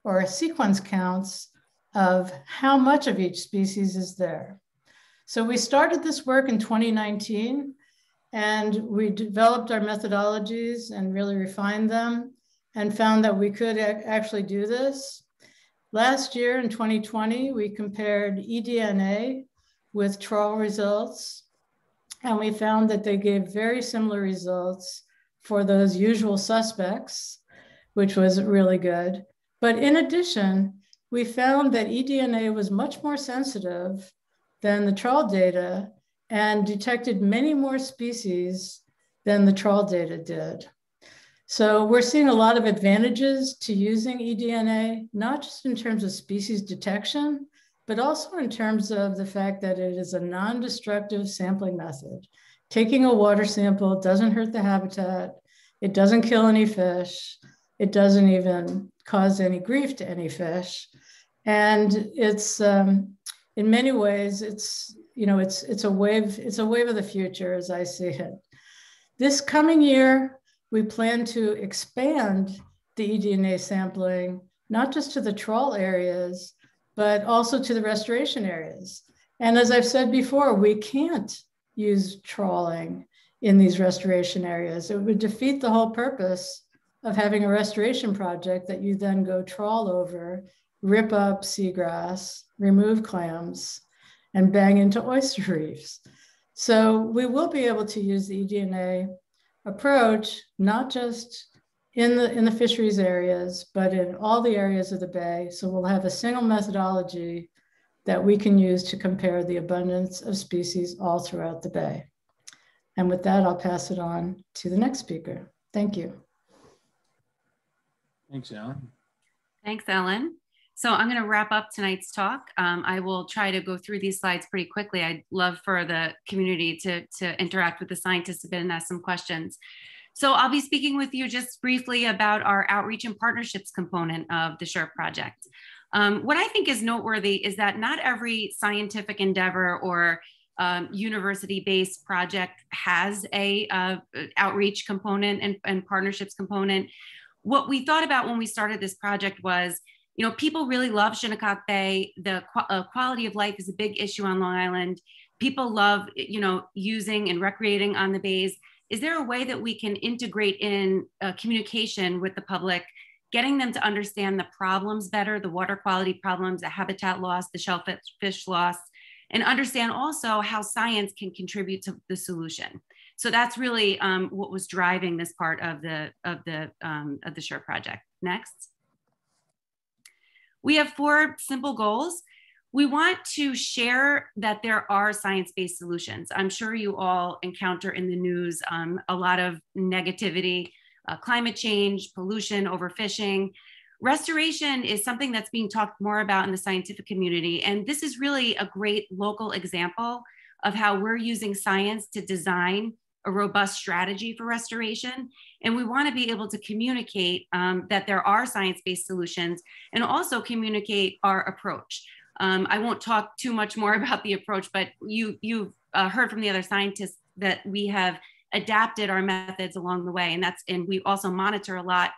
or a sequence counts of how much of each species is there. So we started this work in 2019 and we developed our methodologies and really refined them and found that we could actually do this. Last year in 2020, we compared eDNA with trawl results and we found that they gave very similar results for those usual suspects, which was really good. But in addition, we found that eDNA was much more sensitive than the trawl data and detected many more species than the trawl data did. So we're seeing a lot of advantages to using eDNA, not just in terms of species detection, but also in terms of the fact that it is a non-destructive sampling method. Taking a water sample doesn't hurt the habitat, it doesn't kill any fish, it doesn't even cause any grief to any fish. And it's, um, in many ways, it's, you know, it's, it's a wave, it's a wave of the future as I see it. This coming year, we plan to expand the eDNA sampling, not just to the trawl areas, but also to the restoration areas. And as I've said before, we can't use trawling in these restoration areas. It would defeat the whole purpose of having a restoration project that you then go trawl over, rip up seagrass, remove clams, and bang into oyster reefs. So we will be able to use the eDNA approach, not just in the, in the fisheries areas, but in all the areas of the bay. So we'll have a single methodology that we can use to compare the abundance of species all throughout the bay. And with that, I'll pass it on to the next speaker. Thank you. Thanks, Ellen. Thanks, Ellen. So I'm going to wrap up tonight's talk. Um, I will try to go through these slides pretty quickly. I'd love for the community to, to interact with the scientists a bit and ask some questions. So I'll be speaking with you just briefly about our outreach and partnerships component of the ShiRP project. Um, what I think is noteworthy is that not every scientific endeavor or um, university-based project has a uh, outreach component and, and partnerships component. What we thought about when we started this project was, you know, people really love Shinnecock Bay. The qu uh, quality of life is a big issue on Long Island. People love, you know, using and recreating on the bays is there a way that we can integrate in uh, communication with the public, getting them to understand the problems better, the water quality problems, the habitat loss, the shellfish fish loss, and understand also how science can contribute to the solution. So that's really um, what was driving this part of the of the um, of the ShiRP project. Next, we have four simple goals we want to share that there are science-based solutions. I'm sure you all encounter in the news um, a lot of negativity, uh, climate change, pollution, overfishing. Restoration is something that's being talked more about in the scientific community. And this is really a great local example of how we're using science to design a robust strategy for restoration. And we want to be able to communicate um, that there are science-based solutions and also communicate our approach. Um, I won't talk too much more <laughs> about the approach, but you, you've uh, heard from the other scientists that we have adapted our methods along the way. And that's, and we also monitor a lot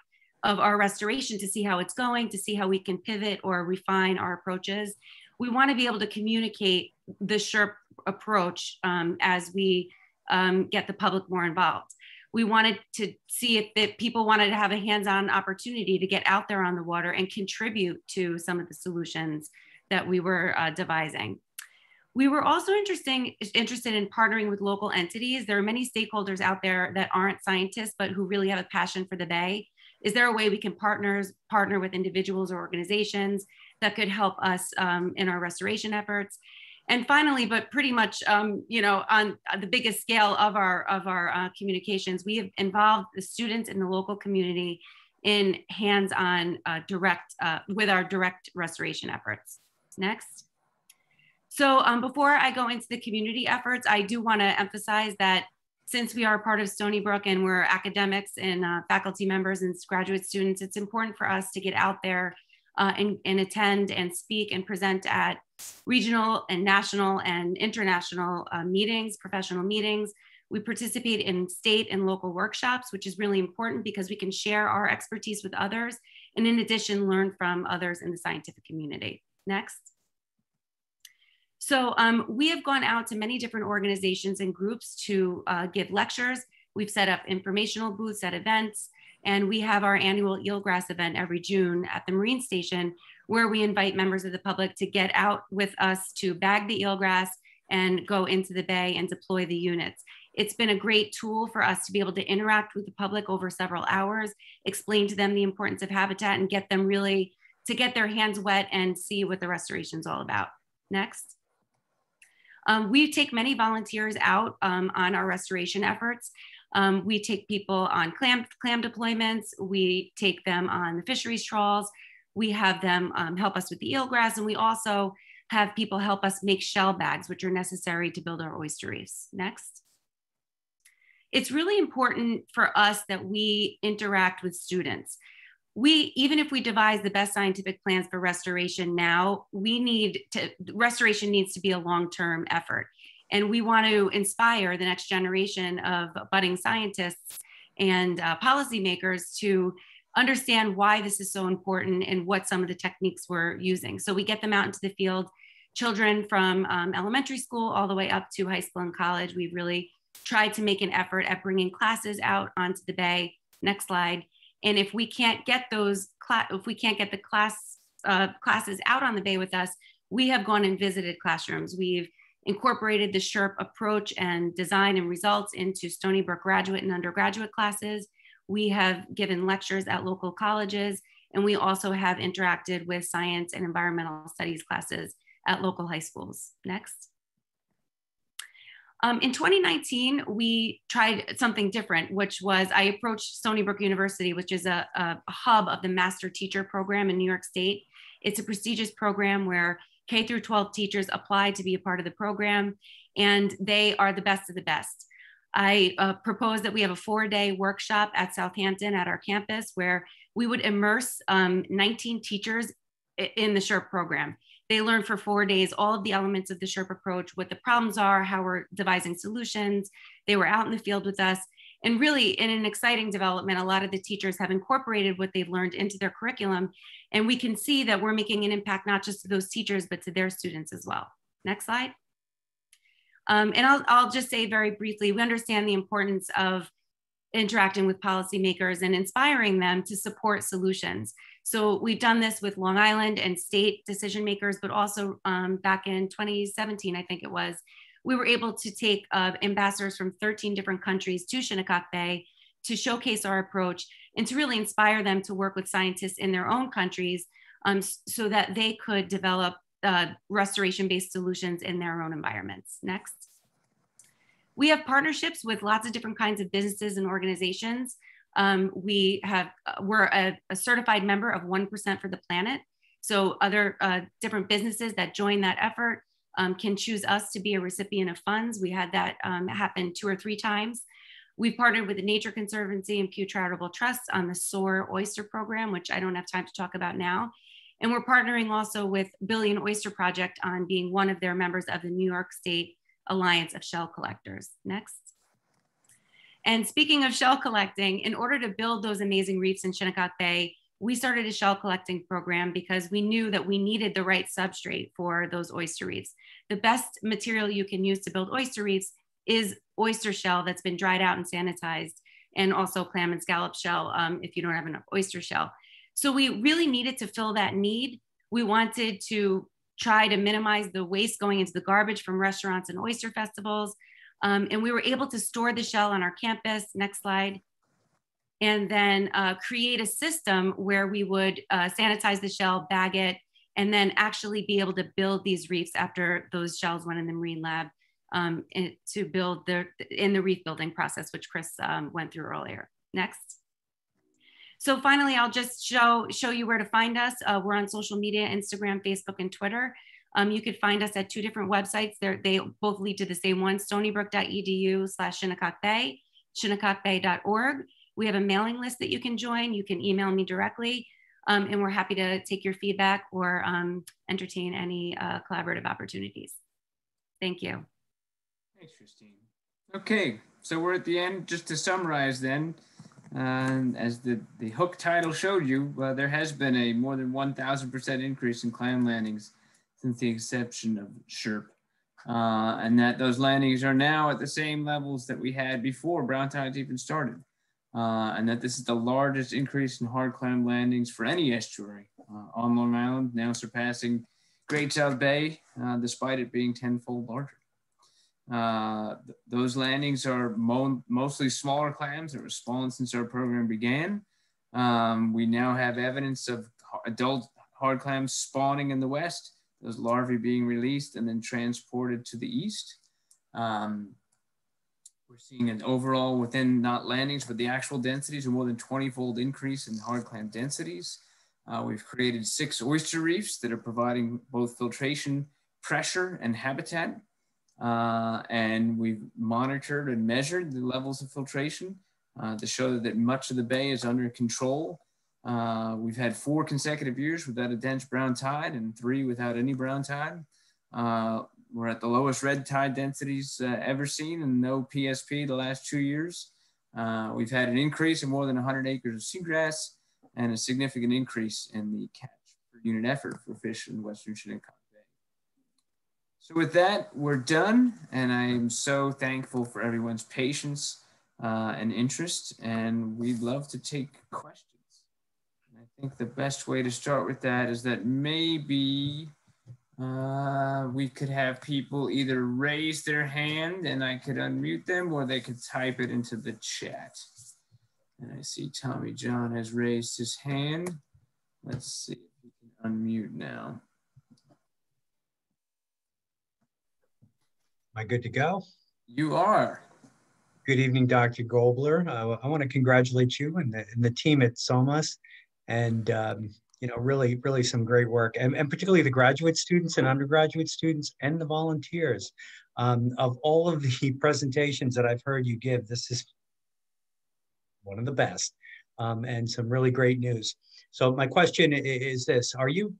of our restoration to see how it's going, to see how we can pivot or refine our approaches. We want to be able to communicate the ShiRP approach um, as we um, get the public more involved. We wanted to see if, if people wanted to have a hands-on opportunity to get out there on the water and contribute to some of the solutions that we were uh, devising. We were also interesting, interested in partnering with local entities. There are many stakeholders out there that aren't scientists, but who really have a passion for the Bay. Is there a way we can partners, partner with individuals or organizations that could help us um, in our restoration efforts? And finally, but pretty much, um, you know, on the biggest scale of our of our uh, communications, we have involved the students in the local community in hands-on uh, direct uh, with our direct restoration efforts. Next. So um, before I go into the community efforts, I do want to emphasize that since we are part of Stony Brook and we're academics and uh, faculty members and graduate students, it's important for us to get out there uh, and, and, attend and speak and present at regional and national and international uh, meetings, professional meetings. We participate in state and local workshops, which is really important because we can share our expertise with others and in addition, learn from others in the scientific community. Next. So um, we have gone out to many different organizations and groups to uh, give lectures. We've set up informational booths at events, and we have our annual eelgrass event every June at the Marine Station, where we invite members of the public to get out with us to bag the eelgrass and go into the bay and deploy the units. It's been a great tool for us to be able to interact with the public over several hours, explain to them the importance of habitat and get them really to get their hands wet and see what the restoration is all about. Next. Um, we take many volunteers out um, on our restoration efforts. Um, we take people on clam, clam deployments. We take them on the fisheries trawls. We have them um, help us with the eelgrass. And we also have people help us make shell bags, which are necessary to build our oyster reefs. Next. It's really important for us that we interact with students we even if we devise the best scientific plans for restoration now we need to restoration needs to be a long-term effort and we want to inspire the next generation of budding scientists and uh, policymakers to understand why this is so important and what some of the techniques we're using so we get them out into the field children from um, elementary school all the way up to high school and college we've really tried to make an effort at bringing classes out onto the bay next slide and if we can't get those, if we can't get the class uh, classes out on the bay with us, we have gone and visited classrooms. We've incorporated the ShiRP approach and design and results into Stony Brook graduate and undergraduate classes. We have given lectures at local colleges, and we also have interacted with science and environmental studies classes at local high schools. Next. Um, in 2019, we tried something different, which was I approached Stony Brook University, which is a, a, hub of the Master Teacher Program in New York State. It's a prestigious program where K through 12 teachers apply to be a part of the program, and they are the best of the best. I uh, that we have a four day workshop at Southampton at our campus where we would immerse um, 19 teachers in the ShiRP program. They learn for four days all of the elements of the ShiRP approach, what the problems are, how we're devising solutions. They were out in the field with us. And really, in an exciting development, a lot of the teachers have incorporated what they've learned into their curriculum. And we can see that we're making an impact not just to those teachers, but to their students as well. Next slide. Um, and I'll, I'll just say very briefly, we understand the importance of interacting with policymakers and inspiring them to support solutions. So we've done this with Long Island and state decision makers, but also um, back in 2017, I think it was, we were able to take uh, ambassadors from 13 different countries to Shinnecock Bay to showcase our approach and to really inspire them to work with scientists in their own countries um, so that they could develop uh, restoration-based solutions in their own environments. Next. We have partnerships with lots of different kinds of businesses and organizations. Um, we have, uh, we're a, a, certified member of 1% for the planet. So other uh, different businesses that join that effort um, can choose us to be a recipient of funds. We had that um, happen two or three times. We've partnered with the Nature Conservancy and Pew Charitable Trusts on the SOAR Oyster Program, which I don't have time to talk about now. And we're partnering also with Billion Oyster Project on being one of their members of the New York State Alliance of Shell Collectors. Next. And speaking of shell collecting, in order to build those amazing reefs in Shinnecock Bay, we started a shell collecting program because we knew that we needed the right substrate for those oyster reefs. The best material you can use to build oyster reefs is oyster shell that's been dried out and sanitized, and also clam and scallop shell um, if you don't have enough oyster shell. So we really needed to fill that need. We wanted to try to minimize the waste going into the garbage from restaurants and oyster festivals. Um, and we were able to store the shell on our campus. Next slide. And then uh, create a system where we would uh, sanitize the shell, bag it, and then actually be able to build these reefs after those shells went in the marine lab um, to build the in the reef building process, which Chris um, went through earlier. Next. So finally, I'll just show, show you where to find us. Uh, we're on social media, Instagram, Facebook, and Twitter. Um, you could find us at two different websites. They're, they both lead to the same one, stonybrook.edu slash Shinnecock Bay, shinnecockbay.org. We have a mailing list that you can join. You can email me directly, um, and we're happy to take your feedback or um, entertain any uh, collaborative opportunities. Thank you. Thanks, Christine. Okay, so we're at the end. Just to summarize then, um, as the, the hook title showed you, uh, there has been a more than 1,000% increase in clam landings since the inception of ShiRP. Uh, and that those landings are now at the same levels that we had before brown tides even started. Uh, and that this is the largest increase in hard clam landings for any estuary uh, on Long Island, now surpassing Great South Bay, uh, despite it being tenfold larger. Uh, th those landings are mo mostly smaller clams that were spawned since our program began. Um, we now have evidence of adult hard clams spawning in the west, those larvae being released and then transported to the east. Um, we're seeing an overall within not landings, but the actual densities, a more than 20 fold increase in hard clam densities. Uh, we've created six oyster reefs that are providing both filtration pressure and habitat. Uh, and we've monitored and measured the levels of filtration uh, to show that much of the bay is under control. Uh, we've had four consecutive years without a dense brown tide and three without any brown tide. Uh, we're at the lowest red tide densities uh, ever seen and no PSP the last two years. Uh, we've had an increase of more than 100 acres of seagrass and a significant increase in the catch per unit effort for fish in Western Shinnecock. So with that, we're done. And I'm so thankful for everyone's patience uh, and interest. And we'd love to take questions. And I think the best way to start with that is that maybe uh, we could have people either raise their hand and I could unmute them or they could type it into the chat. And I see Tommy John has raised his hand. Let's see if we can unmute now. Am I good to go? You are. Good evening, Dr. Gobler. Uh, I want to congratulate you and the, and the team at SOMAS and um, you know, really, really some great work, and, and particularly the graduate students and undergraduate students and the volunteers. Um, of all of the <laughs> presentations that I've heard you give, this is one of the best, um, and some really great news. So my question is this: Are you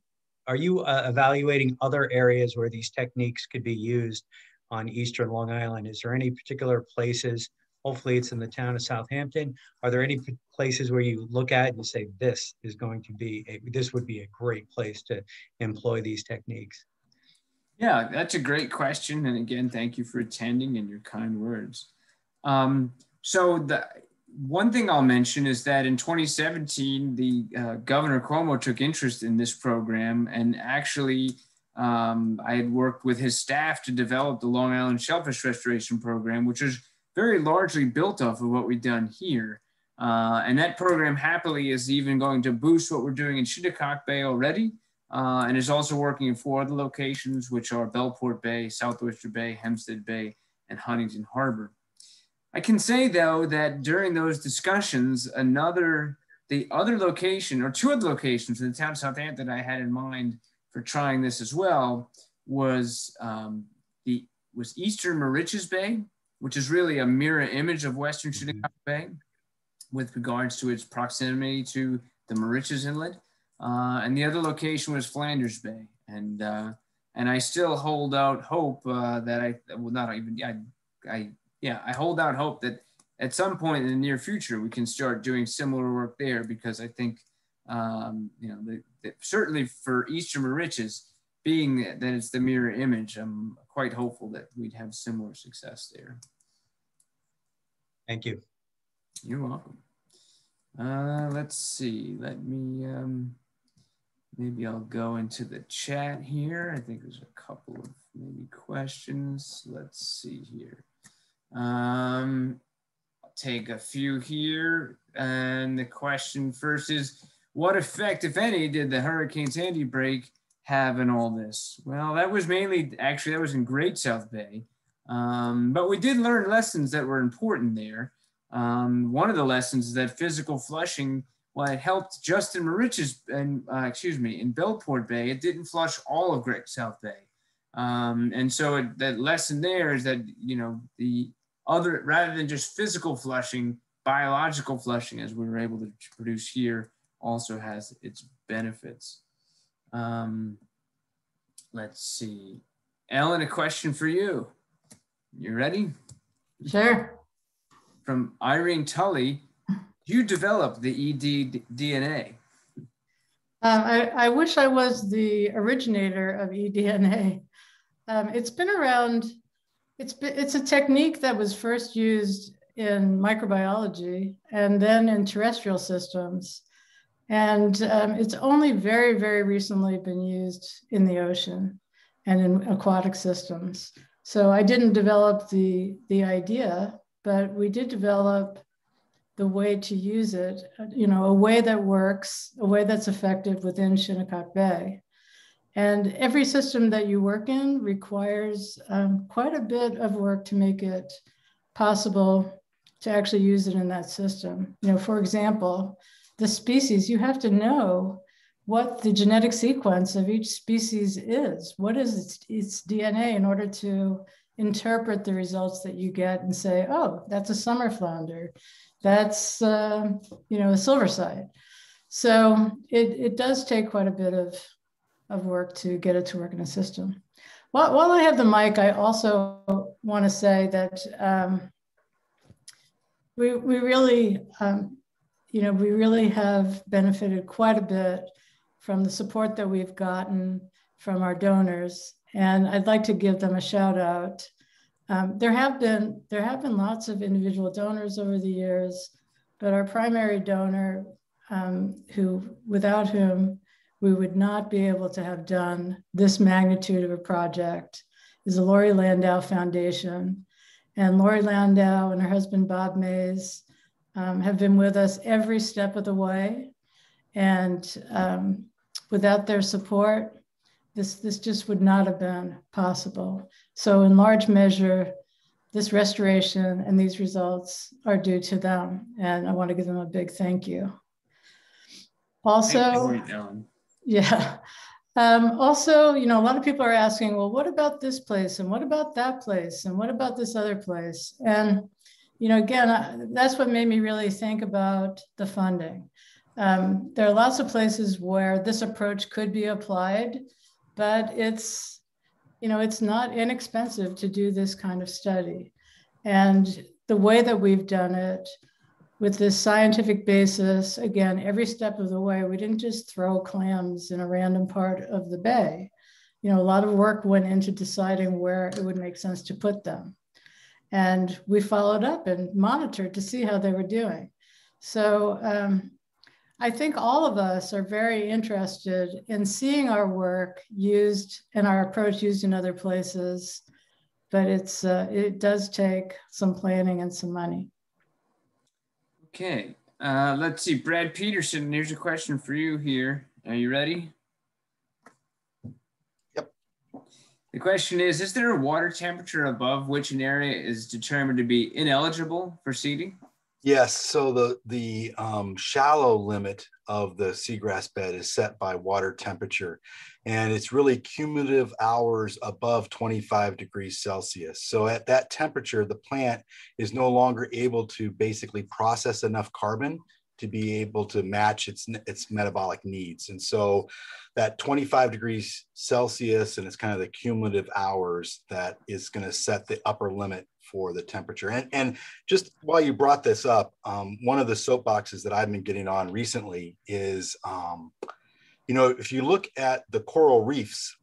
are you uh, evaluating other areas where these techniques could be used on Eastern Long Island? Is there any particular places Hopefully it's in the town of Southampton. Are there any places where you look at and say, this is going to be, a, this would be a great place to employ these techniques? Yeah, that's a great question. And again, thank you for attending and your kind words. Um, so the one thing I'll mention is that in 2017, the uh, Governor Cuomo took interest in this program and actually um, I had worked with his staff to develop the Long Island Shellfish Restoration Program, which is very largely built off of what we've done here. Uh, and that program happily is even going to boost what we're doing in Shinnecock Bay already, uh, and is also working in four other locations, which are Bellport Bay, South Oyster Bay, Hempstead Bay, and Huntington Harbor. I can say though that during those discussions, another, the other location or two other locations in the town of Southampton I had in mind for trying this as well was um, the was Eastern Moriches Bay which is really a mirror image of Western mm-hmm. Bay with regards to its proximity to the Moriches Inlet. Uh, and the other location was Flanders Bay. And, uh, and I still hold out hope uh, that I, well, not even, I, I, yeah, I hold out hope that at some point in the near future, we can start doing similar work there because I think, um, you know, the, the, certainly for Eastern Moriches, being that it's the mirror image, I'm quite hopeful that we'd have similar success there. Thank you. You're welcome. Uh, let's see. Let me, um, maybe I'll go into the chat here. I think there's a couple of maybe questions. Let's see here. Um, I'll take a few here. And the question first is, what effect, if any, did the Hurricane Sandy break have in all this? Well, that was mainly, actually, that was in Great South Bay. Um, but we did learn lessons that were important there. Um, one of the lessons is that physical flushing well, it helped just in Moriches, and uh, excuse me, in Bellport Bay, it didn't flush all of Great South Bay. Um, and so it, that lesson there is that, you know, the other, rather than just physical flushing, biological flushing, as we were able to produce here, also has its benefits. Um, let's see. Ellen, a question for you. You ready? Sure. From Irene Tully, you developed the ED DNA. Um, I, I, wish I was the originator of eDNA. Um, it's been around, it's, been, it's a technique that was first used in microbiology and then in terrestrial systems. And um, it's only very, very recently been used in the ocean and in aquatic systems. So I didn't develop the, the idea, but we did develop the way to use it, you know, a way that works, a way that's effective within Shinnecock Bay. And every system that you work in requires um, quite a bit of work to make it possible to actually use it in that system. You know, for example, the species, you have to know what the genetic sequence of each species is. What is its, its DNA in order to interpret the results that you get and say, oh, that's a summer flounder that's uh, you know a silver side. So it, it does take quite a bit of, of work to get it to work in a system. While, while I have the mic, I also want to say that um, we, we really, um, you know, we really have benefited quite a bit from the support that we've gotten from our donors. And I'd like to give them a shout out. Um, there have been there have been lots of individual donors over the years, but our primary donor, um, who without whom we would not be able to have done this magnitude of a project, is the Laurie Landau Foundation. And Laurie Landau and her husband Bob Mays um, have been with us every step of the way. And um, without their support, this, this just would not have been possible. So, in large measure, this restoration and these results are due to them. And I want to give them a big thank you. Also, you, yeah. Um, also, you know, a lot of people are asking, well, what about this place? And what about that place? And what about this other place? And, you know, again, I, that's what made me really think about the funding. Um, there are lots of places where this approach could be applied, but it's you know, it's not inexpensive to do this kind of study. And the way that we've done it with this scientific basis, again, every step of the way, we didn't just throw clams in a random part of the bay. You know, a lot of work went into deciding where it would make sense to put them. And we followed up and monitored to see how they were doing. So um, I think all of us are very interested in seeing our work used and our approach used in other places, but it's uh, it does take some planning and some money. Okay, uh, let's see. Brad Peterson, here's a question for you here. Are you ready? The question is, is there a water temperature above which an area is determined to be ineligible for seeding? Yes, so the the um, shallow limit of the seagrass bed is set by water temperature, and it's really cumulative hours above 25 degrees Celsius. So at that temperature, the plant is no longer able to basically process enough carbon to be able to match its its metabolic needs. And so that 25 degrees Celsius and it's kind of the cumulative hours that is going to set the upper limit for the temperature. And, and just while you brought this up, um, one of the soapboxes that I've been getting on recently is, um, you know, if you look at the coral reefs,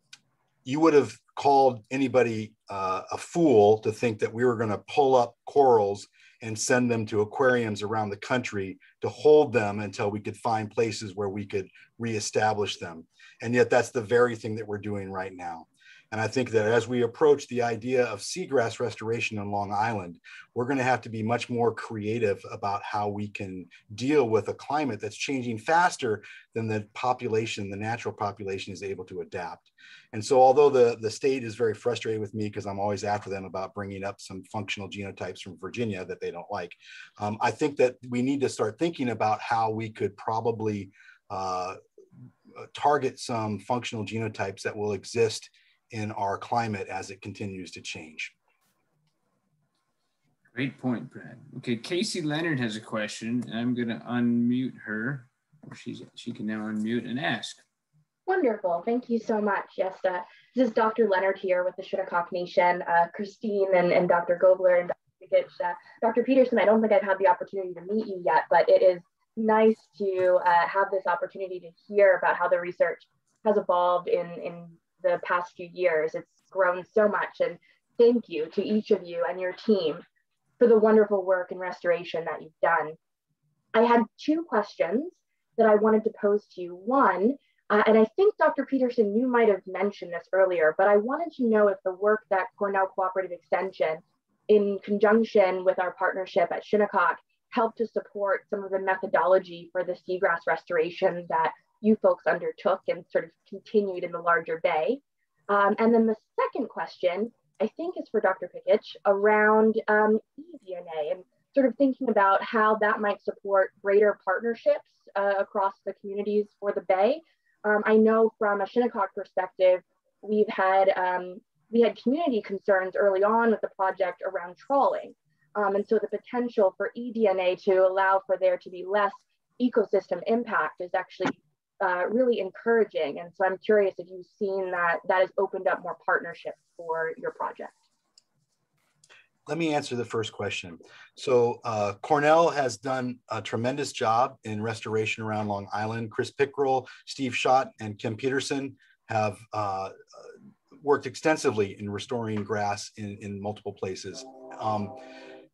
you would have called anybody uh, a fool to think that we were going to pull up corals and send them to aquariums around the country to hold them until we could find places where we could reestablish them. And yet that's the very thing that we're doing right now. And I think that as we approach the idea of seagrass restoration on Long Island, we're going to have to be much more creative about how we can deal with a climate that's changing faster than the population, the natural population is able to adapt. And so although the, the state is very frustrated with me because I'm always after them about bringing up some functional genotypes from Virginia that they don't like, um, I think that we need to start thinking about how we could probably uh, target some functional genotypes that will exist in our climate as it continues to change. Great point, Brad. Okay, Kelsey Leonard has a question, and I'm going to unmute her. She's, she can now unmute and ask. Wonderful. Thank you so much. Yes, uh, this is Dr. Leonard here with the Shinnecock Nation. Uh, Christine and, and Dr. Gobler and Dr. Uh, Dr. Peterson, I don't think I've had the opportunity to meet you yet, but it is nice to uh, have this opportunity to hear about how the research has evolved in, in the past few years. It's grown so much. And thank you to each of you and your team for the wonderful work and restoration that you've done. I had two questions that I wanted to pose to you. One, uh, and I think Dr. Peterson, you might have mentioned this earlier, but I wanted to know if the work that Cornell Cooperative Extension, in conjunction with our partnership at Shinnecock, helped to support some of the methodology for the seagrass restoration that you folks undertook and sort of continued in the larger bay. Um, and then the second question, I think is for Dr. Pikitch around um, eDNA and sort of thinking about how that might support greater partnerships uh, across the communities for the bay um, I know from a Shinnecock perspective, we've had um, we had community concerns early on with the project around trawling. Um, and so the potential for eDNA to allow for there to be less ecosystem impact is actually uh, really encouraging. And so I'm curious if you've seen that that has opened up more partnerships for your project let me answer the first question. So uh, Cornell has done a tremendous job in restoration around Long Island. Chris Pickerell, Steve Schott, and Kim Peterson have uh, worked extensively in restoring grass in, in multiple places. Um,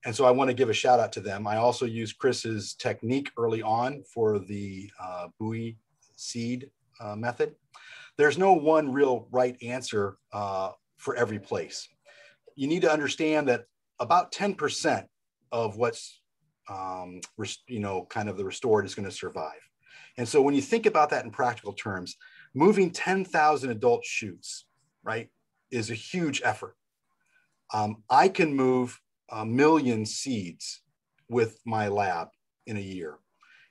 and so I want to give a shout out to them. I also used Chris's technique early on for the uh, buoy seed uh, method. There's no one real right answer uh, for every place. You need to understand that about 10% of what's um, you know kind of the restored is going to survive. And so when you think about that in practical terms moving 10,000 adult shoots right is a huge effort. Um, i can move a million seeds with my lab in a year.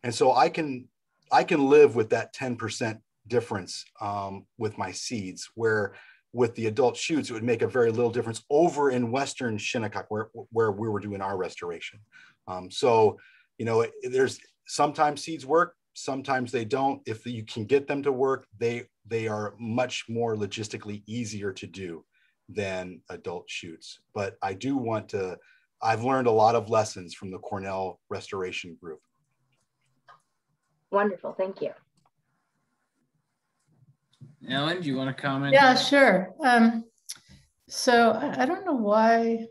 And so i can i can live with that 10% difference um, with my seeds where with the adult shoots, it would make a very little difference over in Western Shinnecock, where, where we were doing our restoration. Um, so, you know, there's sometimes seeds work, sometimes they don't. If you can get them to work, they they are much more logistically easier to do than adult shoots. But I do want to. I've learned a lot of lessons from the Cornell Restoration Group. Wonderful, thank you. Ellen, do you want to comment? Yeah, sure. Um, so I, I don't know why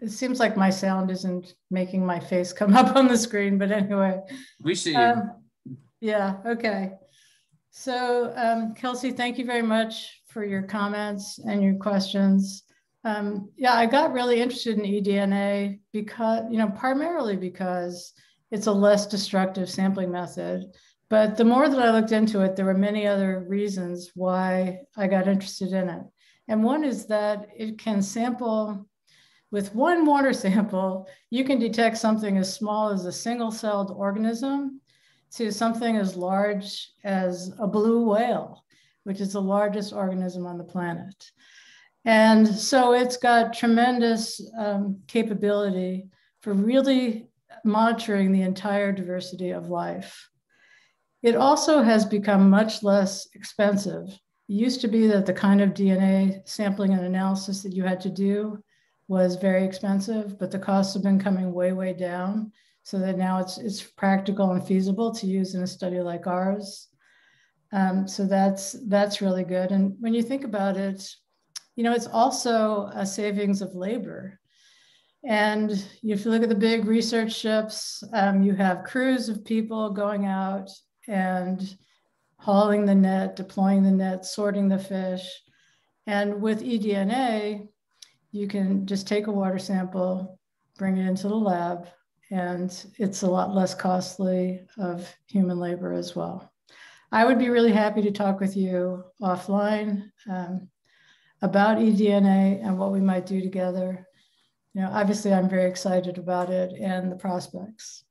it seems like my sound isn't making my face come <laughs> up on the screen, but anyway. We see you. Um, yeah, okay. So um, Kelsey, thank you very much for your comments and your questions. Um, yeah, I got really interested in eDNA because, you know, primarily because it's a less destructive sampling method. But the more that I looked into it, there were many other reasons why I got interested in it. And one is that it can sample with one water <laughs> sample, you can detect something as small as a single celled organism to something as large as a blue whale, which is the largest organism on the planet. And so it's got tremendous um, capability for really monitoring the entire diversity of life. It also has become much less expensive. It used to be that the kind of DNA sampling and analysis that you had to do was very expensive, but the costs have been coming way, way down so that now it's, it's practical and feasible to use in a study like ours. Um, so that's, that's really good. And when you think about it, you know, it's also a savings of labor. And if you look at the big research ships, um, you have crews of people going out and hauling the net, deploying the net, sorting the fish. And with eDNA, you can just take a water sample, bring it into the lab, and it's a lot less costly of human labor as well. I would be really happy to talk with you offline um, about eDNA and what we might do together. You know, obviously, I'm very excited about it and the prospects.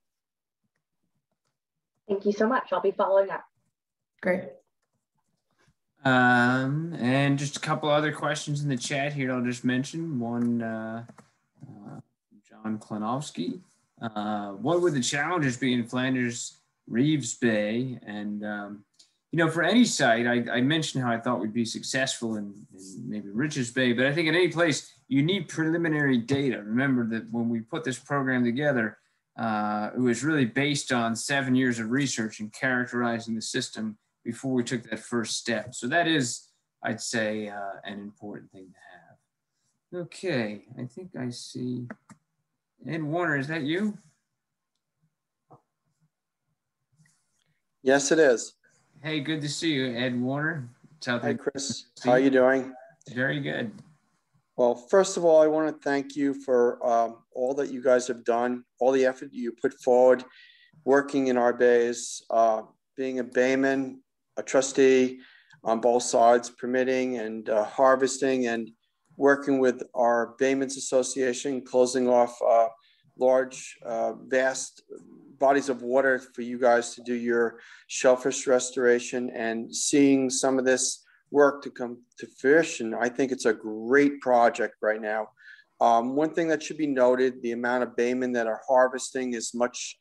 Thank you so much. I'll be following up. Great. Um, and just a couple other questions in the chat here. I'll just mention one. Uh, uh, John Klanowski. Uh, what would the challenges be in Flanders Reeves Bay? And um, you know, for any site, I, I, mentioned how I thought we'd be successful in, in, maybe Richards Bay, but I think in any place you need preliminary data. Remember that when we put this program together, uh, it was really based on seven years of research and characterizing the system before we took that first step. So that is, I'd say, uh, an important thing to have. Okay, I think I see Ed Warner, is that you? Yes, it is. Hey, good to see you, Ed Warner. South Hi, Chris. How are you doing? Very good. Well, first of all, I want to thank you for um, all that you guys have done, all the effort you put forward, working in our bays, uh, being a bayman, a trustee on both sides, permitting and uh, harvesting, and working with our Baymen's Association, closing off uh, large, uh, vast bodies of water for you guys to do your shellfish restoration and seeing some of this work to come to fruition. I think it's a great project right now. Um, one thing that should be noted, the amount of baymen that are harvesting is much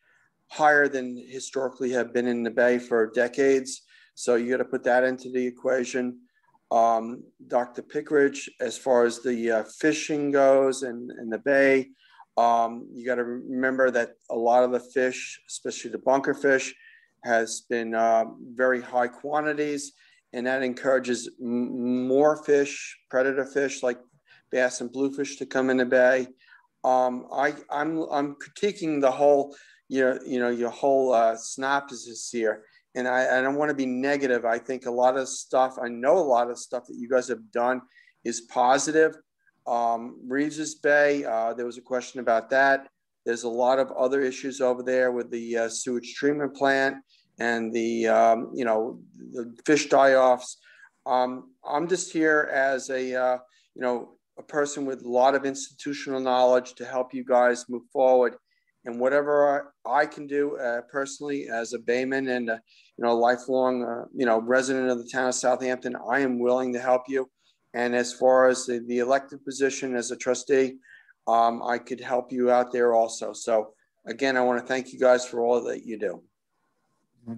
higher than historically have been in the bay for decades. So you got to put that into the equation. Um, Dr. Pikitch, as far as the uh, fishing goes and in the bay, um, you got to remember that a lot of the fish, especially the bunker fish, has been uh, very high quantities, and that encourages more fish, predator fish like bass and bluefish, to come in the bay. Um, I, I'm I'm critiquing the whole, you know, you know, your whole uh, synopsis here, and I, I don't want to be negative. I think a lot of stuff, I know a lot of stuff that you guys have done is positive um, Reeves Bay, uh, there was a question about that. There's a lot of other issues over there with the uh, sewage treatment plant and the, um, you know, the fish die-offs. Um, I'm just here as a, uh, you know, a person with a lot of institutional knowledge to help you guys move forward. And whatever I can do uh, personally as a bayman and, a, you know, lifelong, uh, you know, resident of the town of Southampton, I am willing to help you. And as far as the, the elected position as a trustee, um, I could help you out there also. So again, I want to thank you guys for all that you do.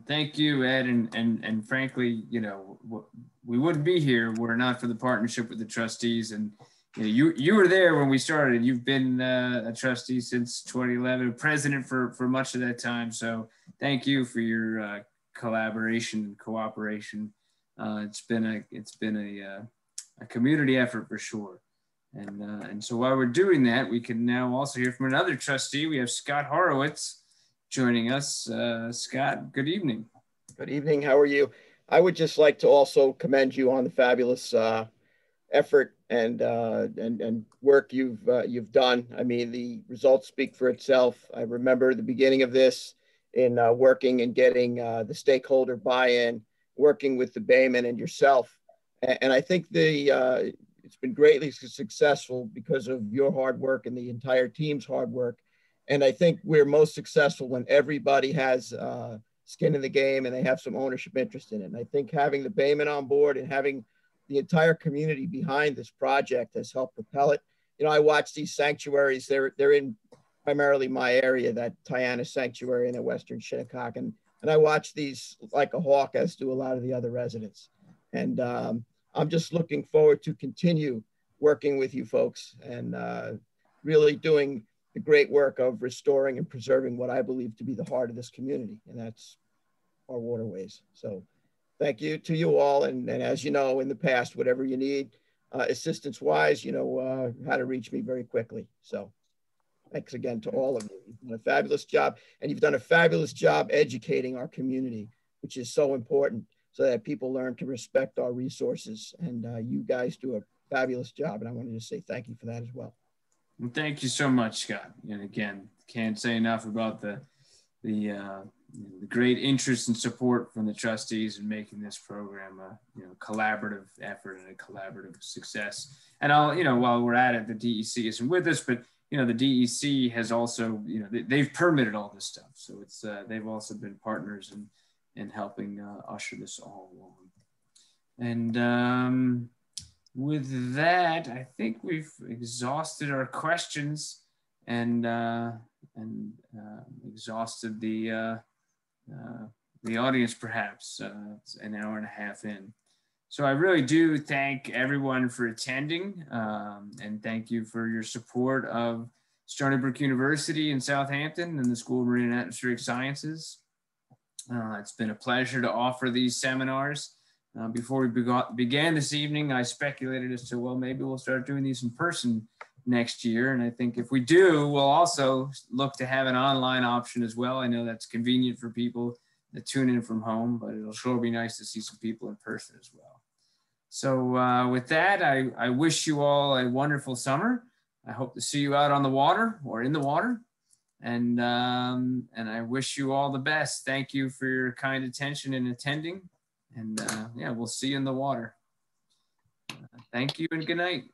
Thank you, Ed. And, and, and frankly, you know, we wouldn't be here were it not for the partnership with the trustees. And you, know, you, you were there when we started. You've been uh, a trustee since 2011, president for, for much of that time. So thank you for your uh, collaboration and cooperation. Uh, it's been a, it's been a, uh, a community effort for sure. And, uh, and so while we're doing that, we can now also hear from another trustee. We have Scott Horowitz joining us. Uh, Scott, good evening. Good evening. How are you? I would just like to also commend you on the fabulous uh, effort and, uh, and and work you've uh, you've done. I mean, the results speak for itself. I remember the beginning of this in uh, working and getting the stakeholder buy-in, working with the Bayman and yourself and I think the uh, it's been greatly successful because of your hard work and the entire team's hard work. And I think we're most successful when everybody has uh, skin in the game and they have some ownership interest in it. And I think having the Bayman on board and having the entire community behind this project has helped propel it. You know, I watch these sanctuaries. They're they're in primarily my area, that Tiana Sanctuary in the Western Shinnecock, and and I watch these like a hawk, as do a lot of the other residents. And um, I'm just looking forward to continue working with you folks and uh, really doing the great work of restoring and preserving what I believe to be the heart of this community, and that's our waterways. So thank you to you all. And, and as you know, in the past, whatever you need uh, assistance wise, you know uh, how to reach me very quickly. So thanks again to all of you. You've done a fabulous job, and you've done a fabulous job educating our community, which is so important so that people learn to respect our resources. And uh, you guys do a fabulous job. And I wanted to say thank you for that as well. well thank you so much, Scott. And again, can't say enough about the, the, uh, the great interest and support from the trustees in making this program a you know collaborative effort and a collaborative success. And I'll you know while we're at it, the DEC isn't with us, but you know the DEC has also you know they, have permitted all this stuff, so it's uh, they've also been partners in in helping uh, usher this all along. And um, with that, I think we've exhausted our questions and uh, and uh, exhausted the uh, uh, the audience perhaps uh, an hour and a half in. So I really do thank everyone for attending um, and thank you for your support of Stony Brook University in Southampton and the School of Marine and Atmospheric Sciences. Uh, it's been a pleasure to offer these seminars. Uh, before we began this evening, I speculated as to, well, maybe we'll start doing these in person next year. And I think if we do, we'll also look to have an online option as well. I know that's convenient for people that tune in from home, but it'll sure be nice to see some people in person as well. So uh, with that, I, I wish you all a wonderful summer. I hope to see you out on the water or in the water. And, um, and I wish you all the best. Thank you for your kind attention and attending. And uh, yeah, we'll see you in the water. Uh, thank you and good night.